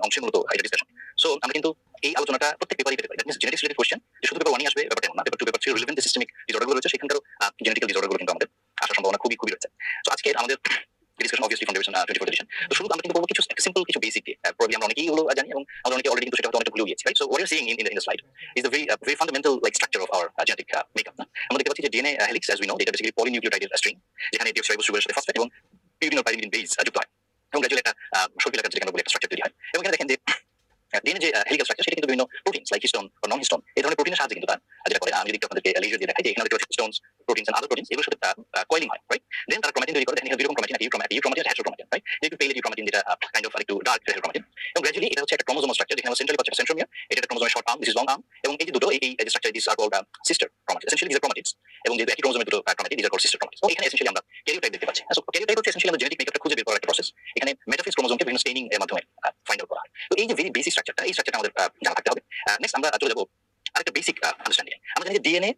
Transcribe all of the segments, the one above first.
অংশ মূলত আমরা কিন্তু এই আলোচনাটা প্রত্যেক পেপারই পেতে পারি দ্যাট মিনস জেনেটিক্স আসবে না পেপার টু পেপার থ্রি রয়েছে সেখানকার জেনেটিক্যাল ডিসঅর্ডারগুলো কিন্তু খুবই খুবই তো আজকে আমাদের ডিসকাশন অবভিয়াসলি ফাউন্ডেশন 24 এডিশন তো শুরু আমরা কিন্তু বলব কিছু সিম্পল কিছু বেসিক একটা স্ট্রাকচার তৈরি হয়। এবং এখানে দেখেন যে কিন্তু বিভিন্ন প্রোটিনস লাইক হিস্টোন বা এই ধরনের প্রোটিনের সাহায্যে কিন্তু তার, যেটা যদি আপনাদেরকে এখানে প্রোটিনস এন্ড আদার প্রোটিনস এগুলোর সাথে কয়েলিং হয় রাইট দেন তারা ক্রোমাটিন তৈরি করে দেখেন দুই রকম chromatin you chromatin you chromatin আর হেটেরোক্রোমাটিন রাইট একটু পেল ইউ ক্রোমাটিন যেটা কাইন্ড অফ একটু ডার্ক হেটেরোক্রোমাটিন এবং গ্র্যাজুয়ালি এটা হচ্ছে একটা ক্রোমোজোমাল স্ট্রাকচার যেখানে সেন্ট্রালি পাচ্ছে সেন্ট্রোমিয়ার এটা একটা ক্রোমোজোমের short arm this is long arm এবং এই যে দুটো এই structure this are called sister chromatin essentially this are chromatids এবং যেহেতু একই ক্রোমোজোমের দুটো chromatin this are called sister chromatids এখানে এসেনশিয়ালি আমরা ক্যারিওটাইপ দেখতে পাচ্ছি সো ক্যারিওটাইপ হচ্ছে এসেনশিয়ালি আমাদের জেনেটিক মেকআপটা খুঁজে বের করার একটা প্রসেস এখানে মেটাফিজ ক্রোমোজোমকে বিভিন্ন স্টেইনিং এর মাধ্যমে ফাইন্ড আউট করা হয় তো এই যে ভেরি বেসিক স্ট্রাকচারটা এই স্ট্রাকচারটা আমাদের জানা থাকতে হবে নেক্সট আমরা চলে যাব আরেকটা বেসিক আন্ডারস্ট্যান্ডিং আমরা জানি যে ডিএনএ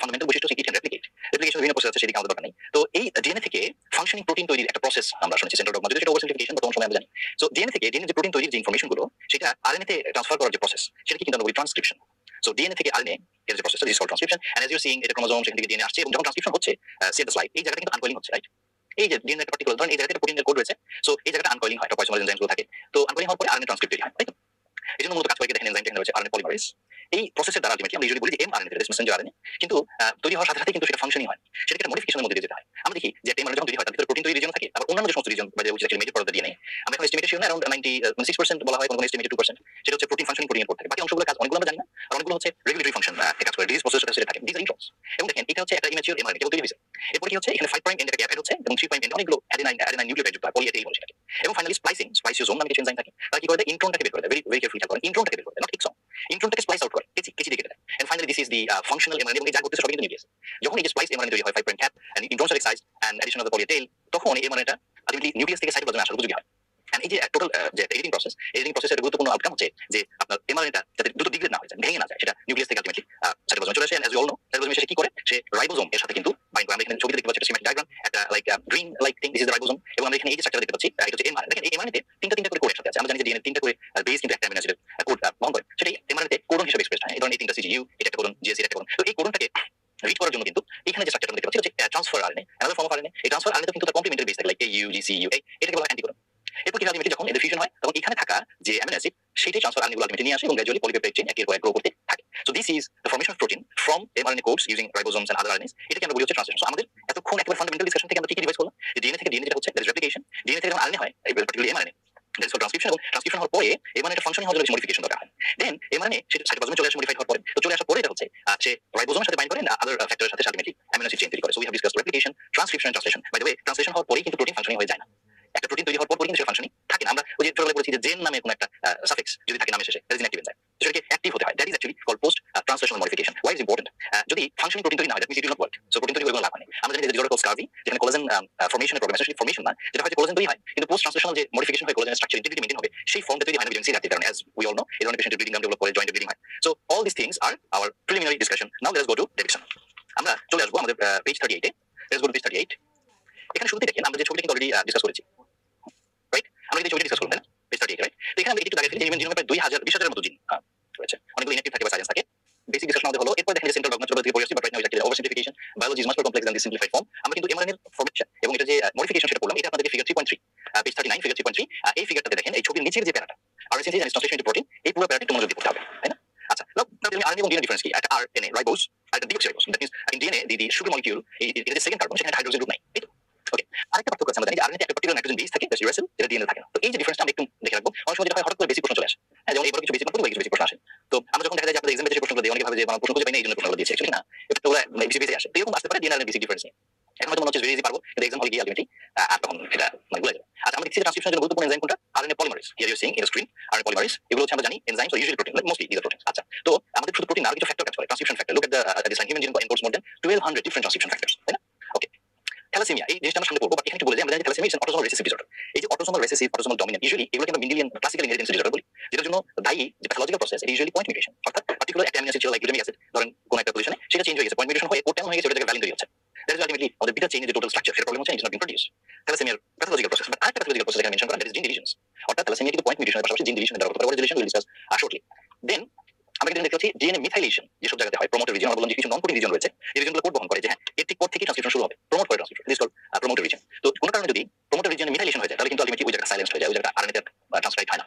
ফান্ডামেন্টাল বৈশিষ্ট্য হচ্ছে এন্ড রেপ্লিকেট রেপ্লিকেশন বিভিন্ন প্রসেস আছে, সেদিকে আমাদের দরকার নেই। তো এই ডিএনএ থেকে ফাংশনিং প্রোটিন তৈরির একটা প্রসেস আমরা শুনেছি সেন্ট্রাল ডগমা যদি সেটা ওভারসিম্পলিফিকেশন বর্তমান সময় জানি। সো ডিএনএ থেকে ডিএনএ যে প্রোটিন তৈরির যে ইনফরমেশনগুলো, সেটা আরএনএ তে ট্রান্সফার করার যে প্রসেস সেটাকে কিন্তু আমরা বলি? ট্রান্সক্রিপশন সো ডিএনএ থেকে আরএনএ এর যে process this call transcription and as you seeing এটা ক্রোমোজোম সেখান থেকে ডিএনএ আসছে। এবং যখন ট্রান্সক্রিপশন হচ্ছে সি দ্য স্লাইড এই জায়গাটা কিন্তু আনকয়েলিং হচ্ছে রাইট এই যে ডিএনএ পার্টিকুলার ধরুন এই জায়গাতে প্রোটিনের কোড রয়েছে। সো এই জায়গাটা আনকয়েলিং হয় টপাইসোমার এনজাইমগুলো থাকে। তো আনকয়েলিং হওয়ার পরে আরএনএ ট্রান্সক্রিপ্ট তৈরি হয়, তাই তো? এই জন্য মূলত কাজ করে দেখেন এনজাইম রয়েছে আরএনএ পলিমারেজ এই প্রসেসের দ্বারা আলটিমেটলি আমরা ইউজুয়ালি বলি যে mRNA that is messenger RNA কিন্তু তৈরি হওয়ার সাথে সাথে কিন্তু সেটা ফাংশনিং হয় সেটাকে একটা মডিফিকেশনের মধ্যে দিয়ে যেতে হয়। আমরা দেখি যে একটা এমআরএনএ যখন তৈরি হয়, তার ভিতরে প্রোটিন তৈরি রিজন থাকে, আবার অন্যান্য যে সমস্ত রিজন বাইরে which actually major of the DNA আমরা এখন এস্টিমেটেশন অ্যারাউন্ড 90 6% বলা হয়, কোনো এস্টিমেটেড 2% সেটা হচ্ছে প্রোটিন ফাংশন প্রোটিনের পর থাকে। বাকি অংশগুলো কাজ অনেকগুলো আমরা জানি না, আর অনেকগুলো হচ্ছে রেগুলেটরি ফাংশন কাজ করে ডিজিজ প্রসেস সাথে থাকে। ডিজ ইন্ট্রনস এবং দেখেন, এটা হচ্ছে একটা ইমেচিউর এমআরএনএ কেবল তৈরি হয়েছে। এরপর কি হচ্ছে? এখানে 5 প্রাইম এন্ড একটা গ্যাপ এড হচ্ছে, এবং 3 প্রাইম এন্ড অনেকগুলো অ্যাডেনাইন অ্যাডেনাইন নিউক্লিওটাইড যুক্ত পলি এ বলে সেটাকে। এবং ফাইনালি স্প্লাইসিং স্প্লাইসিওজোম নামে কিছু এনজাইম থাকে। তারা কি করে ইন্ট্রনটাকে বের করে দেয়। ভেরি ভেরি কেয়ারফুলি খেয়াল করেন। ইন্ট্রনটাকে বের করে দেয় নট এক্সন ইন্ট্রনটাকে স্প্লাইস আউট করে, কেচি কেচি দিয়ে and finally this is the functional mRNA এবং যা সবই কিন্তু নিউক্লিয়াস যখন এই স্প্লাইস এমআরএনএ তৈরি হয় five prime cap and R and addition of the poly tail তখন এমআরএনএটা আলটিমেটলি নিউক্লিয়াস থেকে সাইটোপ্লাজমে আসার উপযোগী হয়। এই যে টোটাল যে এডিটিং প্রসেস এডিটিং প্রসেসের গুরুত্বপূর্ণ আউটকাম হচ্ছে যে আপনার এমআরএনএটা যাতে দ্রুত ডিগ্রেড না হয়ে যায়, ভেঙে না যায়, সেটা নিউক্লিয়াস থেকে আলটিমেটলি সাইটোপ্লাজমে চলে আসে অ্যাজ অল নো সাইটোপ্লাজমে সেটা কি করে? সে রাইবোজোম এর সাথে কিন্তু বাইন্ড করে। আমরা এখানে ছবিতে দেখতে পাচ্ছি সিমেট্রিক ডায়াগ্রাম একটা like green like thing this is ribosome এবং আমরা এখানে এই যে স্ট্রাকচার দেখতে পাচ্ছি এটা হচ্ছে এমআরএনএ দেখেন এমআরএনএতে তিনটা তিনটা করে কোড একসাথে আছে। আমরা জানি যে ডিএনএ তিনটা করে বেস কিন্তু একটা অ্যামিনো অ্যাসিডের কোড বহন করে। সেটাই এমআরএনএতে কোডন হিসেবে এক্সপ্রেস হয়। এই ধরনের এই তিনটা সিজিইউ এটা একটা কোডন জিএসি একটা কোডন তো এই কোডনটাকে রিড করার জন্য কিন্তু এখানে যে স্ট্রাকচারটা দেখতে পাচ্ছি হচ্ছে transfer RNA another form of RNA এই ট্রান্সফার আরএনএ কিন্তু তার কমপ্লিমেন্টারি বেস থাকে লাইক সি ইউ এটাকে বলা হয় অ্যান্টিকোডন এরপর কি আলটিমেটলি যখন এদের ফিউশন হয়, তখন এখানে থাকা যে অ্যামিনো অ্যাসিড সেটাই ট্রান্সফার আলটিমেটলি নিয়ে আসে এবং গ্র্যাজুয়ালি পলিপেপটাইড চেইন একের পর এক গ্রো করতে থাকে। So this is the formation of protein from mRNA codes using ribosomes and other RNAs এটাকে আমরা বলি হচ্ছে ট্রান্সলেশন সো আমাদের এতক্ষণ একেবারে ফান্ডামেন্টাল ডিসকাশন থেকে আমরা কি কি ডিভাইস করলাম? ডিএনএ থেকে ডিএনএ যেটা হচ্ছে রেপ্লিকেশন ডিএনএ থেকে যখন আরএনএ হয় mRNA that is for transcription এবং ট্রান্সক্রিপশন হওয়ার পরে এমআরএনএ একটা ফাংশনিং হওয়ার জন্য মডিফিকেশন দরকার হয়। দেন এমআরএনএ সেটা সাইটোপ্লাজমে চলে আসে হওয়ার পরে, তো চলে আসার পরে এটা হচ্ছে সে রাইবোজোমের সাথে বাইন্ড করে আদার ফ্যাক্টরের সাথে আলটিমেটলি অ্যামিনো অ্যাসিড চেইন তৈরি করে। So we have discussed replication transcription translation by the way translation হওয়ার কিন্তু প্রোটিন ফাংশনিং হয়ে যায় না একটা প্রোটিন তৈরি হওয়ার পর কিন্তু সে ফাংশনিং থাকে না আমরা ওই যে ছোটবেলায় বলেছি যে জেন নামে কোনো একটা সাফিক্স যদি থাকে নামে শেষে দ্যাট ইজ এনজাইম সেটাকে অ্যাক্টিভ হতে হয়। That is actually call post translational modification is important যদি ফাংশনিং প্রোটিন তৈরি না হয় that means it work so protein তৈরি কোনো লাভ নেই আমরা জানি যে ডিজর্ডার কল স্কারভি যেখানে কোলাজেন ফর্মেশনের প্রবলেম স্পেশালি ফর্মেশন না, যেটা হয়তো কোলাজেন তৈরি হয়, কিন্তু পোস্ট ট্রান্সলেশনাল যে মডিফিকেশন হয় কোলাজেন স্ট্রাকচার ইন্টিগ্রিটি হবে, সেই ফর্মটা তৈরি হয় না ঘাটতির কারণে অ্যাজ উই অল নো এই ধরনের ব্লিডিং ডেভেলপ করে জয়েন্ট ব্লিডিং হয়। So all this things are our preliminary discussion now let's go to derivation আমরা চলে আসব আমাদের পেজ 38 এ লেটস গো টু পেজ 38 এখানে শুরুতে দেখেন আমরা যে ছবিটা কিন্তু অলরেডি ডিসকাস করেছি রাইট আমরা এই ছবিটা ডিসকাস করলাম তাই না পেজ 38 রাইট তো এখানে আমরা একটু দাগে ফেলি হিউম্যান জিনোমে প্রায় 2000 20000 এর মতো জিন রয়েছে অনেকগুলো ইনঅ্যাক্টিভ থাকে বা সাইলেন্স থাকে বেসিক ডিসকাশন আমাদের হলো এরপর দেখেন যে সেন্ট্রাল ডগমা ছোট থেকে পড়ে আসছি but right now is over simplification biology is much more complex than this simplified form আমরা কিন্তু এমআরএনএর ফরমেশন এবং এটা যে মডিফিকেশন সেটা করলাম এটা আপনাদের ফিগার 3.3 পেজ 39 ফিগার 3.3 এই ফিগারটাতে দেখেন এই ছবির নিচের যে প্যারাটা আর essentially and translation to protein এই পুরো প্যারাটা একটু মনোযোগ দিতে হবে তাই না আচ্ছা now now tell me RNA এবং ডিএনএ ডিফারেন্স কি একটা আরএনএ রাইবোজ আর একটা deoxyribose that means in DNA the the sugar molecule এই এটা যে সেকেন্ড কার্বন সেখানে হাইড্রোজেন গ্রুপ নাই এই তো ওকে আরেকটা পার্থক্য আছে আমরা জানি যে আরএনএ একটা পার্টিকুলার নাইট্রোজেন বেস থাকে দ্যাটস ইউরেসিল যেটা ডিএনএ থাকে না তো এই যে ডিফারেন্সটা আমরা একটু দেখে রাখব অনেক সময় যেটা হয় হঠাৎ করে বেসিক প্রশ্ন চলে আসে হ্যাঁ যেমন এবার কিছু বেসিক প্রশ্ন কিছু বেসিক প্রশ্ন আসে তো আমরা যখন দেখা যায় যে আপনাদের এক্সামে যে প্রশ্নগুলো দেয় অনেকে ভাবে যে মানে প্রশ্ন খুঁজে পাই না এই জন্য প্রশ্নগুলো দিয়েছে অ্যাকচুয়ালি না এটা তো বেশি বেশি আসে তো এরকম আসতে পারে ডিএনএ বেসিক ডিফারেন্স নিয়ে এখন হয়তো মনে হচ্ছে ভেরি ইজি পারব কিন্তু এক্সাম হলে গিয়ে আলটিমেটলি আর তখন এটা মানে ভুলে যাবে আচ্ছা আমরা দেখছি ট্রান্সক্রিপশনের জন্য গুরুত্বপূর্ণ এনজাইম কোনটা RNA polymerase here you seeing in screen RNA polymerase এগুলো হচ্ছে আমরা জানি enzymes are usually protein like mostly this protein আচ্ছা তো আমাদের শুধু প্রোটিন আর কিছু ফ্যাক্টর কাজ করে transcription factor look at the this human gene encodes more than 1200 different transcription factors তাই না ওকে থ্যালাসেমিয়া এই জিনিসটা আমরা সামনে পড়ব বাট এখানে একটু বলে যে আমরা জানি thalassaemia is autosomal recessive disorder এই যে autosomal recessive recessive autosomal dominant usually এগুলো কিন্তু মিন্ডিলিয়ান ক্লাসিক্যাল ইনহেরিটেন্স ডিসঅর্ডার বলি যেটার জন্য দায়ী যে প্যাথোলজিক্যাল প্রসেস এটা ইউজুয়ালি পয়েন্ট মিউটেশন অর্থাৎ পার্টিকুলার একটা অ্যামিনো অ্যাসিড ছিল লাইক গ্লুটামিক অ্যাসিড ধরেন কোন একটা পজিশনে কিন্তু হয় এর পর থেকে ট্রান্সক্রিপশন শুরু হবে প্রমোট কারণে যদি প্রমোটার রিজনে মিথাইলেশন হয়ে যায়, তাহলে কিন্তু আলটিমেটলি ওই জায়গাটা সাইলেন্স হয়ে যায়, ওই জায়গাটা আরএনএ ট্রান্সক্রাইব হয় না।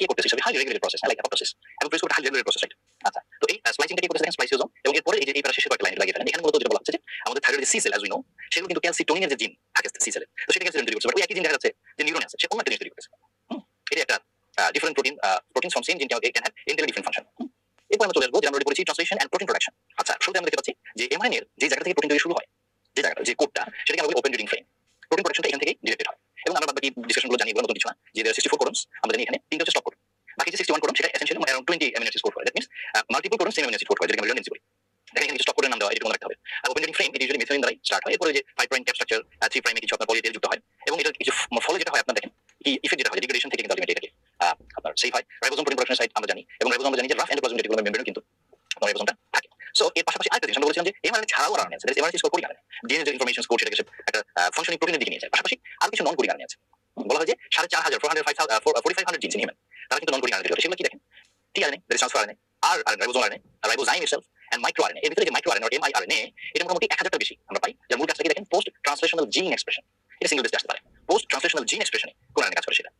কি করতেছে high regulated process like regulated process right আচ্ছা তো এই কি করতেছে এবং এরপরে এই যে, এই কয়েকটা লাইন এখানে মূলত যেটা বলা হচ্ছে যে, আমাদের thyroid C cell as we know সেগুলো কিন্তু ক্যালসিটোনিনের যে জিন থাকে সি সেলে তো সেটা তৈরি করছে বাট ওই একই জিন দেখা যাচ্ছে যে নিউরনে আছে, সে তৈরি করতেছে। এটা একটা different protein protein from same gene can have internal different function এরপর আমরা চলে আসব যে আমরা ট্রান্সলেশন এন্ড প্রোটিন প্রোডাকশন আচ্ছা শুরুতে আমরা দেখতে পাচ্ছি যে এর যে জায়গা থেকে প্রোটিন তৈরি শুরু হয়, যে জায়গাটা যে কোডটা সেটাকে আমরা ওপেন রিডিং ফ্রেম প্রোটিন প্রোডাকশনটা এখান থেকে ডিরেক্টেড হয়। এবং আমরা বাকি ডিসকাশনগুলো জানি, এগুলো নতুন কিছু না, যে সিক্সটি ফোর কোডন্স আমরা জানি এখানে তিনটা হচ্ছে স্টপ কোড বাকি যে সিক্সটি ওয়ান কোডন সেটা essentially around twenty acid code করে। That means multiple codon same acid code করে নাম দেওয়া হয় হয়। কিছু হয়। এবং এটা কিছু ফলে যেটা হয় আপনার দেখেন যেটা হয় থেকে হয়। সাইট আমরা জানি। এবং কিন্তু ছাড়াও ফাংশনিং প্রোটিনের দিকে নিয়ে যায়। পাশাপাশি আর কিছু নন কোডিং আছে। বলা হয় যে সাড়ে চার হাজার four hundred five forty five hundred genes human তারা কিন্তু নন কোডিং আরএনএ সেগুলো কি দেখেন? T that is transfer RNA R R ribosome RNA ribozyme itself and micro RNA এর ভিতরে যে মাইক্রো আরএনএ আর এমআইআরএনএ এটা মোটামুটি এক হাজারটা বেশি আমরা পাই, যার মূল কাজটা কি দেখেন? পোস্ট ট্রান্সলেশনাল জিন এক্সপ্রেশন এটা সিঙ্গেল বেসে আসতে পারে। পোস্ট ট্রান্সলেশনাল জিন এক্সপ্রেশনে কোন আরএনএ কাজ করে সেটা।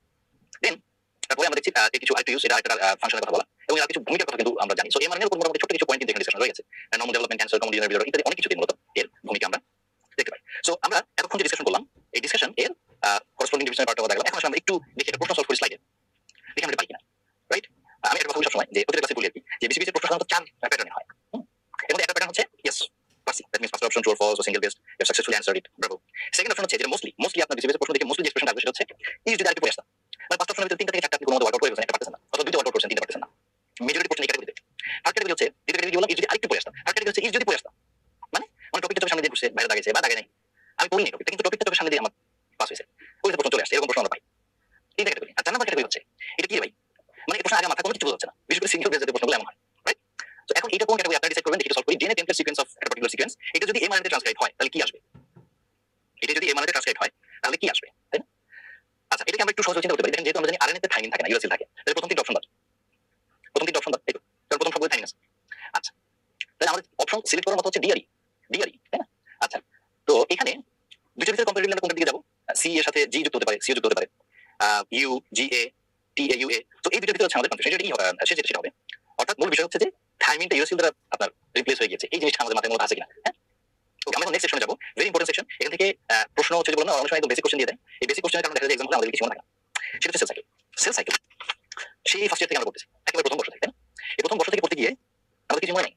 দেন তারপরে আমরা দেখছি কিছু ইউজ এটা একটা ফাংশনের কথা বলা এবং আর কিছু ভূমিকার কথা কিন্তু আমরা জানি সো এমআরএনএর উপর মোটামুটি ছোট কিছু পয়েন্ট কিন্তু এখানে ডিসকাশন রয়ে গেছে নর্মাল ডেভেলপমেন্ট ক্যান্সার কমিউনিটি ভিতরে ইত্যাদি অনেক কিছুতে মূলত এর ভূমিকা আমরা দেখতে পাই সো আমরা এতক্ষণ যে ডিসকাশন করলাম এই ডিসকাশন এর করসপন্ডিং ডিভিশনের পার্টটা দেখলাম এখন আসলে আমরা একটু দেখি একটা প্রশ্ন সলভ করি স্লাইডে দেখি আমরা এটা পাই কিনা রাইট আমি একটা কথা বলি সবসময় যে প্রতিটা ক্লাসে বলি আর কি যে বিসিবিসির প্রশ্ন সাধারণত চার প্যাটার্নে হয় হুম? এর মধ্যে একটা প্যাটার্ন হচ্ছে yes per se that means first option true or false or single best you successfully answered it bravo second option হচ্ছে যেটা মোস্টলি মোস্টলি আপনার বিসিবিসির প্রশ্ন দেখে মোস্টলি যে এক্সপ্রেশন আসবে সেটা হচ্ছে ইজ যদি আরেকটু পড়ে আসতাম মানে পাঁচটা অপশনের ভিতরে তিনটা থেকে চারটা আপনি কোনো মতো ওয়ার্কআউট করে ফেলছেন একটা পারতেছেন না অথবা দুইটা ওয়ার্কআউট করছেন তিনটা পারতেছেন না মেজরিটি কোশ্চেন এই ক্যাটাগরিতে থার্ড ক্যাটাগরি হচ্ছে দ্বিতীয় ক্যাটাগরি বললাম ইজ যদি আরেকটু পড়ে আসতাম থার্ড ক্যাটাগরি হচ্ছে ইজ যদি পড়ে আসতাম মানে মানে টপিকটা চোখের সামনে দিয়ে ঘুরছে বাইরে দাগেছে বা দাগে নাই আমি পড়িনি টপিকটা কিন্তু টপিকটা চোখের সামনে দিয়ে আমার পাস হয়েছে ওই যে প্রশ্ন চলে আসছে এরকম প্রশ্ন আমরা পাই তিনটা ক্যাটাগরি আর চার নম্বর ক্যাটাগরি হচ্ছে এটা কি রে ভাই মানে এই প্রশ্ন আগে মাথা কোনো কিছু বোঝা যাচ্ছে না বিশেষ করে সিঙ্গেল বেস জাতীয় প্রশ্নগুলো এমন হয় রাইট তো এখন এটা কোন ক্যাটাগরি আপনারা ডিসাইড করবেন দেখি সলভ করি ডিএনএ টেম্পলেট সিকোয়েন্স অফ একটা পার্টিকুলার সিকোয়েন্স এটা যদি এমআরএনএ ট্রান্সক্রাইব হয় তাহলে কি আসবে এটা যদি এমআরএনএ ট্রান্সক্রাইব হয় তাহলে কি আসবে তাই না আচ্ছা এটাকে আমরা একটু সহজ চিন্তা করতে পারি দেখেন যেহেতু আমরা জানি আরএনএ তে থাইমিন থাকে না ইউরাসিল থাকে তাহলে প্রথম তিনটা অপশন দাও প্রথম তিনটা অপশন দাও এই তো তাহলে প্রথম সবগুলো থাইমিন আছে আচ্ছা তাহলে আমাদের অপশন সিলেক্ট করার মতো হচ্ছে ডিআরই ডিআরই তাই না আচ্ছা তো এখানে দুইটার ভিতরে কম্পারেটিভলি আমরা কোনটার দিকে যাব সি এর সাথে জি যুক্ত হতে পারে সি যুক্ত হতে পারে। You G A T A U A তো এই দুইটার ভিতরে হচ্ছে আমাদের কনফিউশন এটা কি হবে সেটা হবে। অর্থাৎ মূল বিষয় হচ্ছে যে থাইমিনটা ইউরাসিল দ্বারা আপনার রিপ্লেস হয়ে গেছে এই জিনিসটা আমাদের মাথায় মূলত আছে কিনা হ্যাঁ? আমরা নেক্সট যাব। থেকে প্রশ্ন বললাম দিয়ে দেয়। দেখা যায় আমাদের কিছু মনে। সেটা সেই থেকে প্রথম থেকে প্রথম বর্ষ থেকে গিয়ে আমাদের কিছু মনে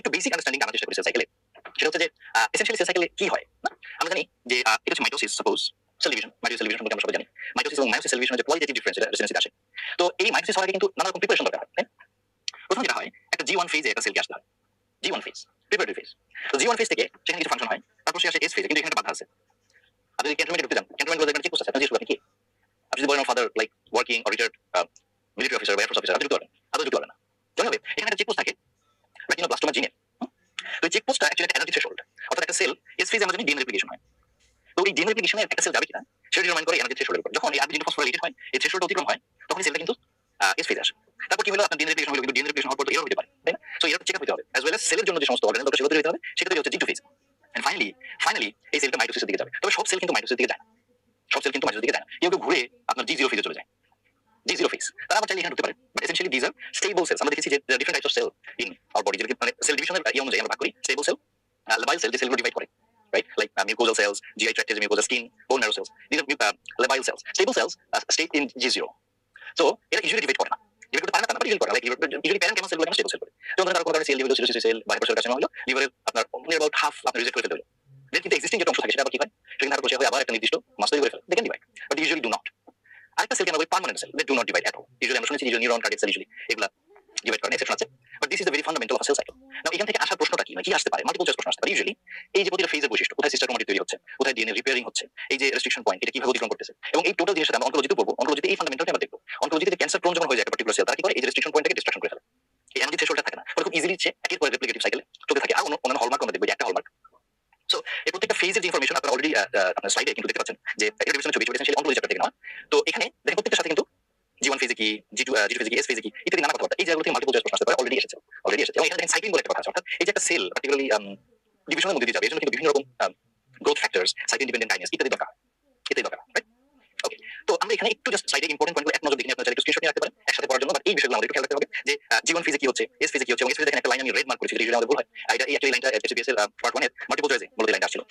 একটু বেসিক আন্ডারস্ট্যান্ডিং আনার চেষ্টা করি সেল সাইকেলে সেটা হচ্ছে যে সেল সাইকেলে কি হয়, না? আমরা জানি যে এটা mitosis suppose cell mitosis cell আমরা সবাই জানি। মাইটোসিস এবং মায়োসিস সেল যে কোয়ালিটেটিভ ডিফারেন্স এটা রেসিডেন্সিতে আসে। তো এই মাইটোসিস হওয়ার আগে কিন্তু নানা রকম প্রিপারেশন দরকার প্রথম যেটা হয়, একটা জি ওয়ান ফেজে একটা সেলকে আসতে হয়। G one phase preparatory phase তো জি ওয়ান ফেজ থেকে সেখানে কিছু ফাংশন হয়, তারপর সে আসে এস ফেজে কিন্তু এখানে বাধা আছে। আপনি যদি ক্যান্টনমেন্টে ঢুকতে যান ক্যান্টনমেন্ট চেক করতে আপনি কি? আপনি যদি বলেন father like working or retired military officer বা এয়ারফোর্স অফিসার আপনি ঢুকতে পারবেন আদৌ ঢুকতে পারবেন না। জন্য এখানে একটা চেকপোস্ট থাকে রেটিনোব্লাস্টোমা জিনের তো চেকপোস্টটা অ্যাকচুয়ালি একটা এনার্জি থ্রেশহোল্ড অর্থাৎ একটা সেল এস ফেজে জানি ডিএনএ রেপ্লিকেশন হয়। তো এই ডিএনএ রেপ্লিকেশনে একটা সেল যাবে কিনা, সেটা ডিটারমাইন করে এনার্জি থ্রেশহোল্ডের উপর। যখন এই আরবিজি ফসফোরাইলেটেড হয়, এই থ্রেশহোল্ড অতিক্রম হয়, তখন সেলটা কিন্তু এস ফেজে আসে। তারপর কি হলো? আপনার ডিএনএ রেপ্লিকেশন হলো কিন্তু ডিএনএ রেপ্লিকেশন হওয়ার পর তো এরর হতে পারে, তাই না? সো এরর চেক হতে হবে অ্যাজ ওয়েল এস সেলের জন্য যে সমস্ত অর্গান দরকার সেগুলো হতে হবে সেটা তৈরি হচ্ছে G two phase and finally finally এই সেলটা মাইটোসিসের দিকে যাবে। তবে সব সেল কিন্তু মাইটোসিসের দিকে যায় না। সব সেল কিন্তু মাইটোসিসের দিকে যায় না। কেউ কেউ ঘুরে আপনার জি জিরো ফেজে চলে যায়। জিরো তারা আবার চাইলে পারে। But essentially these are stable cells আমরা দেখেছি যে different types of cell in our body মানে সেল ডিভিশনের ইয়ে অনুযায়ী আমরা ভাগ করি। স্টেবল সেল সেল যে সেলগুলো ডিভাইড করে right like mucosal cells, GI tract is mucosal skin, bone marrow cells. These are labile cells. Stable cells state in G0. So এরা না। ডিভাইড না না করে। লিভারের আপনার হাফ আপনার রিজেক্ট করে ফেলতে কিন্তু এক্সিস্টিং যে অংশ থাকে সেটা কি হয়? সেখানে আবার একটা নির্দিষ্ট মাস করে ফেলে দেখেন divide but usually do not আরেকটা সেলকে আমরা বলি permanent cell they do not divide at all usually আমরা শুনেছি নিউরন কার্ডিয়াক সেল ইউজুয়ালি এগুলা ডিভাইড করে এক্সেপশন আছে but this is the very fundamental of cell cycle now এখান থেকে আসার প্রশ্নটা কি মানে কি আসতে পারে মাল্টিপল চয়েস প্রশ্ন আসতে পারে ইউজুয়ালি এই যে প্রতিটা ফেজের বৈশিষ্ট্য কোথায় সিস্টার তৈরি হচ্ছে কোথায় ডিএনএ রিপেয়ারিং হচ্ছে এই যে রেস্ট্রিকশন পয়েন্ট এটা কীভাবে অতিক্রম করতেছে এবং এই টোটাল জিনিসটা আমরা অঙ্কোলজিতে পড়ব অঙ্কোলজিতে এই ফান্ডামেন্টালটা আমরা দেখব অঙ্কোলজিতে ক্যান্সার প্রোন যখন হয়ে যায় একটা পার্টিকুলার সেল তারা কি করে এই যে রেস্ট্রিকশন পয়েন্টটাকে ডিস্ট্রাকশন করে ফেলে এই এনার্জি থ্রেশোল্ডটা থাকে না ফলে খুব ইজিলি হচ্ছে একের পর রেপ্লিকেটিভ সাইকেলে চলতে থাকে আর অন্য অন্যান্য হলমার্ক আমরা দেখব যে একটা হলমার্ক সো এই প্রত্যেকটা ফেজের যে ইনফরমেশন আপনারা অলরেডি আপনার স্লাইডে কিন্তু দেখতে পাচ্ছেন যে একটা ডিভিশনের ছবি ছবি সেই অঙ্কোলজি চ্যাপ্টার থেকে নেওয়া তো এখানে দেখেন প্রত্যেকটার সাথে কিন্তু জি ওয়ান ফেজে কি জি টু জি ফেজে কি এস ফেজে কি ইত্যাদি নানা কথাবার্তা এই জায়গাগুলো থেকে মাল্টিপল চয়েস প্রশ্ন আসতে পারে অলরেডি এসেছে অলরেডি এসেছে এবং এখানে দেখেন সাইক্লিং বলে একটা কথা আছে অর্থাৎ এই যে একটা সেল পার্টিকুলারলি ডিভিশনের মধ্যে দিয়ে যাবে এর জন্য কিন্তু বিভিন্ন রকম growth factors site independent kinase ইত্যাদি দরকার ইত্যাদি দরকার রাইট ওকে তো আমরা এখানে একটু জাস্ট স্লাইডে ইম্পর্টেন্ট পয়েন্টগুলো এক নজর দেখে আপনারা একটু স্ক্রিনশট নিয়ে রাখতে পারেন একসাথে পড়ার জন্য বাট এই বিষয়গুলো আমাদের একটু খেয়াল রাখতে হবে যে জীবন ফিজে কি হচ্ছে এস ফিজে কি হচ্ছে এবং এস ফিজে দেখেন একটা লাইন আমি রেড মার্ক করেছি যেটা আমাদের ভুল হয় এটা এই অ্যাকচুয়ালি লাইনটা এসবিএস এর পার্ট 1 এর মাল্টিপল চয়েসে মূলত লাইনটা আসছিল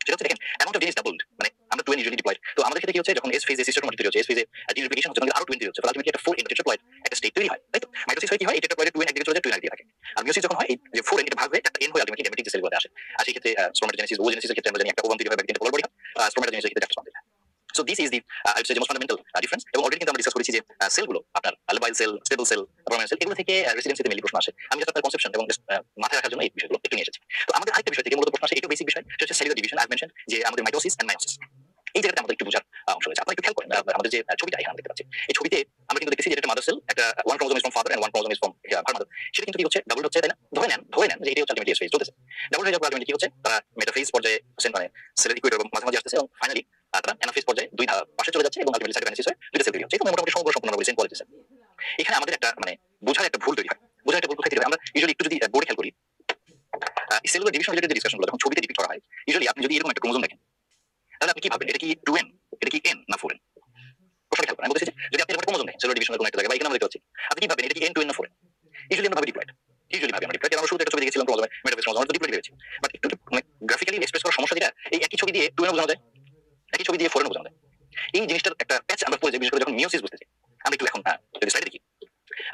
সেটা হচ্ছে দেখেন অ্যামাউন্ট অফ জিনিস ডাবলড মানে আমরা 20 ইউজুয়ালি ডিপ্লয়েড তো আমাদের ক্ষেত্রে কি হচ্ছে যখন এস ফেজে সিস্টেম তৈরি হচ্ছে এস ফেজে ডিপ্লিকেশন হচ্ছে তখন আরও 20 হচ্ছে ফলে আলটিমেটলি একটা 4 এন্ড ডিপ্লয়েড একটা স্টেট তৈরি হয় তাই তো মাইটোসিস হয় কি হয় এটা ডিপ্লয়েড 2 একদিকে চলে যায় 2 একদিকে থাকে আর মিওসিস যখন হয় এই যে 4 এন্ড এটা ভাগ হয়ে একটা এন হয় আলটিমেটলি ডেমেটিক সেলগুলোতে আসে আর সেই ক্ষেত্রে স্ট্রোমাটোজেনেসিস ওজেনেসিসের ক্ষেত্রে আমরা জানি একটা ওভাম তৈরি হয় একদিকে পোলার বডি হয় স্ট্রোমাটোজেনেসিসের ক্ষেত্রে একটা স্পন্দিলা so this is the I would say most fundamental difference এবং অলরেডি কিন্তু আমরা ডিসকাস করেছি যে সেলগুলো আপনার labile cell stable cell permanent cell এগুলো থেকে রেসিডেন্সিতে মেলি প্রশ্ন আসে। আমি জাস্ট আপনার কনসেপশন এবং মাথায় রাখার জন্য এই বিষয়গুলো একটু নিয়ে এসেছি। তো আমাদের আরেকটা বিষয় থেকে মূলত প্রশ্ন আসে একটু বেসিক বিষয়, সেটা হচ্ছে সেলুলার ডিভিশন আই মেনশন যে আমাদের মাইটোসিস এন্ড মায়োসিস এই জায়গাটা আমাদের একটু বোঝার অংশ রয়েছে। আপনারা একটু খেয়াল করেন আমাদের যে ছবিটা এখানে দেখতে পাচ্ছি। এই ছবিতে আমরা কিন্তু দেখতেছি যে একটা মাদার সেল একটা one chromosome is from father and one chromosome is from her mother সেটা কিন্তু কি হচ্ছে? ডাবল হচ্ছে, তাই না? ধরে নেন ধরে নেন যে এটা হচ্ছে আলটিমেটলি ফেজ চলতেছে। ডাবল হয়ে যাওয়ার আলটিমেটলি কি হচ্ছে? তারা মেটাফেজ পর্যায়ে মানে সেলের ইকুয়েটর মাঝে মাঝে আসতেছে এবং ফাইনালি তারা অ্যানাফেজ পর্যায়ে দুই পাশে চলে যাচ্ছে এবং আলটিমেটলি সাইটোকাইনেসিস হয়ে দুইটা সেল তৈরি হচ্ছে। এটা মোটামুটি সমগ্র সম্পূর্ণ বলেছেন কোয়ালিটি এখানে আমাদের একটা মানে বোঝার একটা ভুল তৈরি হয়। বোঝার একটা ভুল কোথায় আমরা ইউজুয়ালি একটু যদি বোর্ডে খেয়াল করি সেলুলার ডিভিশন রিলেটেড ডিসকাশনগুলো যখন ছবিতে ডিপিক্ট করা হয় ইউজুয়ালি আপনি যদি এরকম একটা ক্রোমোজোম দেখেন তাহলে আপনি কি ভাবেন এটা কি টু এন এটা কি এন না ফোর এন প্রশ্ন খেয়াল করেন আমি বলতেছি যদি আপনি এরকম ক্রোমোজোম দেখেন সেলুলার ডিভিশনের কোনো একটা জায়গায় বা এখানে আমরা দেখতে পাচ্ছি আপনি কি ভাবেন এটা কি এন টু এন না ফোর এন ইউজুয়ালি আমরা ভাবি ডিপ্লয়েড ইউজুয়ালি ভাবি আমরা ডিপ্লয়েড আমরা শুরুতে একটা ছবি দেখেছিলাম ক্রোমোজোমে মেটাফেজ ক্রোমোজোম তো ডিপ্লয়েড হয়েছে বাট একটু মানে গ্রাফিক্যালি এক্সপ্রেস করার সমস্যা যেটা এই একই ছবি দিয়ে টু এন বোঝানো যায় একই ছবি দিয়ে ফোর এন বোঝানো যায় এই জিনিসটার একটা প্যাচ আমরা পড়ে যাই বিশেষ করে যখন মিওসিস বুঝতেছি আমরা একটু এখন যদি স্লাইডে দেখি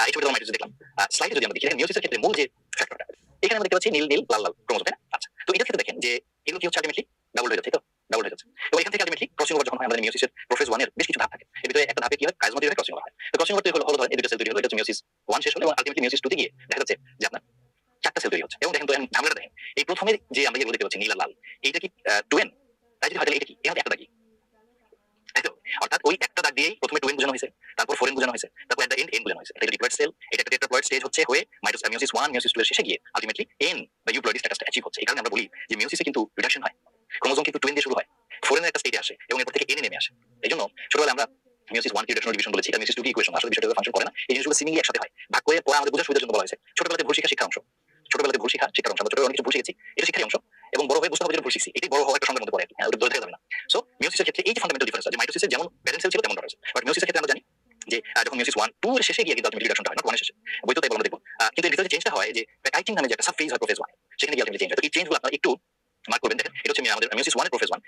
এই ছবিটা মাইটোসিস দেখলাম স্লাইডে যদি আমরা দেখি দেখেন মিওসিসের ক্ষেত্রে মূল যে ফ্যাক্টরটা এখানে আমরা দেখতে পাচ্ছি নীল নীল লাল লাল ক্রোমোজোম তাই না আচ্ছা তো এটার ক্ষেত্রে দেখেন যে এগুলো কি হচ্ছে আলটিমেটলি ডাবল হয়ে যাচ্ছে তো ডাবল হয়ে যাচ্ছে তো এখান থেকে আলটিমেটলি ক্রসিং ওভার যখন হয় আমাদের মিওসিসের প্রোফেজ ওয়ানের বেশ কিছু ধাপ থাকে এর ভিতরে একটা ধাপে কি হয় কাইজমা তৈরি হয় ক্রসিং ওভার হয় তো ক্রসিং ওভার তৈরি হলো হলো ধরেন এই দুটো সেল তৈরি হলো এটা হচ্ছে মিওসিস ওয়ান শেষ হলো এবং আলটিমেটলি মিওসিস টু তে গিয়ে দেখা যাচ্ছে যে আপনার চারটা সেল তৈরি হচ্ছে এবং দেখেন তো ঝামেলাটা দেখেন এই প্রথমে যে আমরা যেগুলো দেখতে পাচ্ছি নীল আর লাল এইটা কি টু এন তাই যদি হয় তাহলে এটা কি এটা একটা দাগি তাই তো অর্থাৎ ওই একটা দাগ দিয়েই প্রথমে টু এন বোঝানো হয়েছে তারপর ফোর এন বোঝানো হয়েছে তারপর এট দ্য এন্ড এন বোঝানো হয়েছে এটা ডিপ্লয়েড সেল এটা একটা টেট্রাপ্লয়েড স্টেজ হচ্ছে হয়ে mitosis meiosis one meiosis two এর শেষে গিয়ে আলটিমেটলি এন বা ইউপ্লয়েড স্ট্যাটাসটা অ্যাচিভ হচ্ছে এই কারণে আমরা বলি যে মিওসিসে কিন্তু রিডাকশন হয় ক্রোমোজোম কিন্তু টু এন দিয়ে শুরু হয় ফোর এর একটা স্টেজে আসে এবং এরপর থেকে এনে নেমে আসে এই জন্য ছোটবেলায় আমরা মিওসিস ওয়ান রিডাকশন ডিভিশন বলেছি মিওসিস টু কি ইকুয়েশন আসলে বিষয়টা ফাংশন করে না এই জিনিসগুলো সিমিলি একসাথে হয় ভাগ করে পরে আমাদের বোঝার সুবিধার জন্য বলা হয়েছে ছোটবেলাতে ভুল শিক্ষা শিক্ষার অংশ ছোটবেলাতে ভুল শিক্ষা শিক্ষার অংশ আমরা ছোটবেলায় অনেক কিছু ভুল শিখেছি এটা শিক্ষার অংশ এবং বড় হয়ে বুঝতে হবে যে ভুল শিখছি এটাই বড় হওয়ার একটা সঙ্গের মধ্যে পড়ে হ্যাঁ ওটা ধরে থাকা যাবে না সো মিওসিসের ক্ষেত্রে এই যে ফান্ডামেন্টাল ডিফারেন্স আছে মাইটোসিসের যেমন প্যারেন্ট সেল ছিল তেমন রয়েছে বাট মিওসিসের ক্ষেত্রে আমরা জানি যে যখন মিওসিস ওয়ান টু এর শেষে গিয়ে কিন্তু আলটিমেটলি রিডাকশনটা হয় না ওয়ানের শেষে বই তো তাই আমরা দেখব কিন্তু এর ভিতরে চেঞ্জটা হয় যে প্যাকাইটিং নামে যে একটা সাব ফেজ হয় প্রোফেজ ওয়ান সেখানে গিয়ে আলটিমেটলি চেঞ্জ হয়। তো এই চেঞ্জগুলো আপনারা একটু মার্ক করবেন, দেখেন, এটা হচ্ছে আমাদের মিওসিস ওয়ানের প্রোফেজ ওয়ান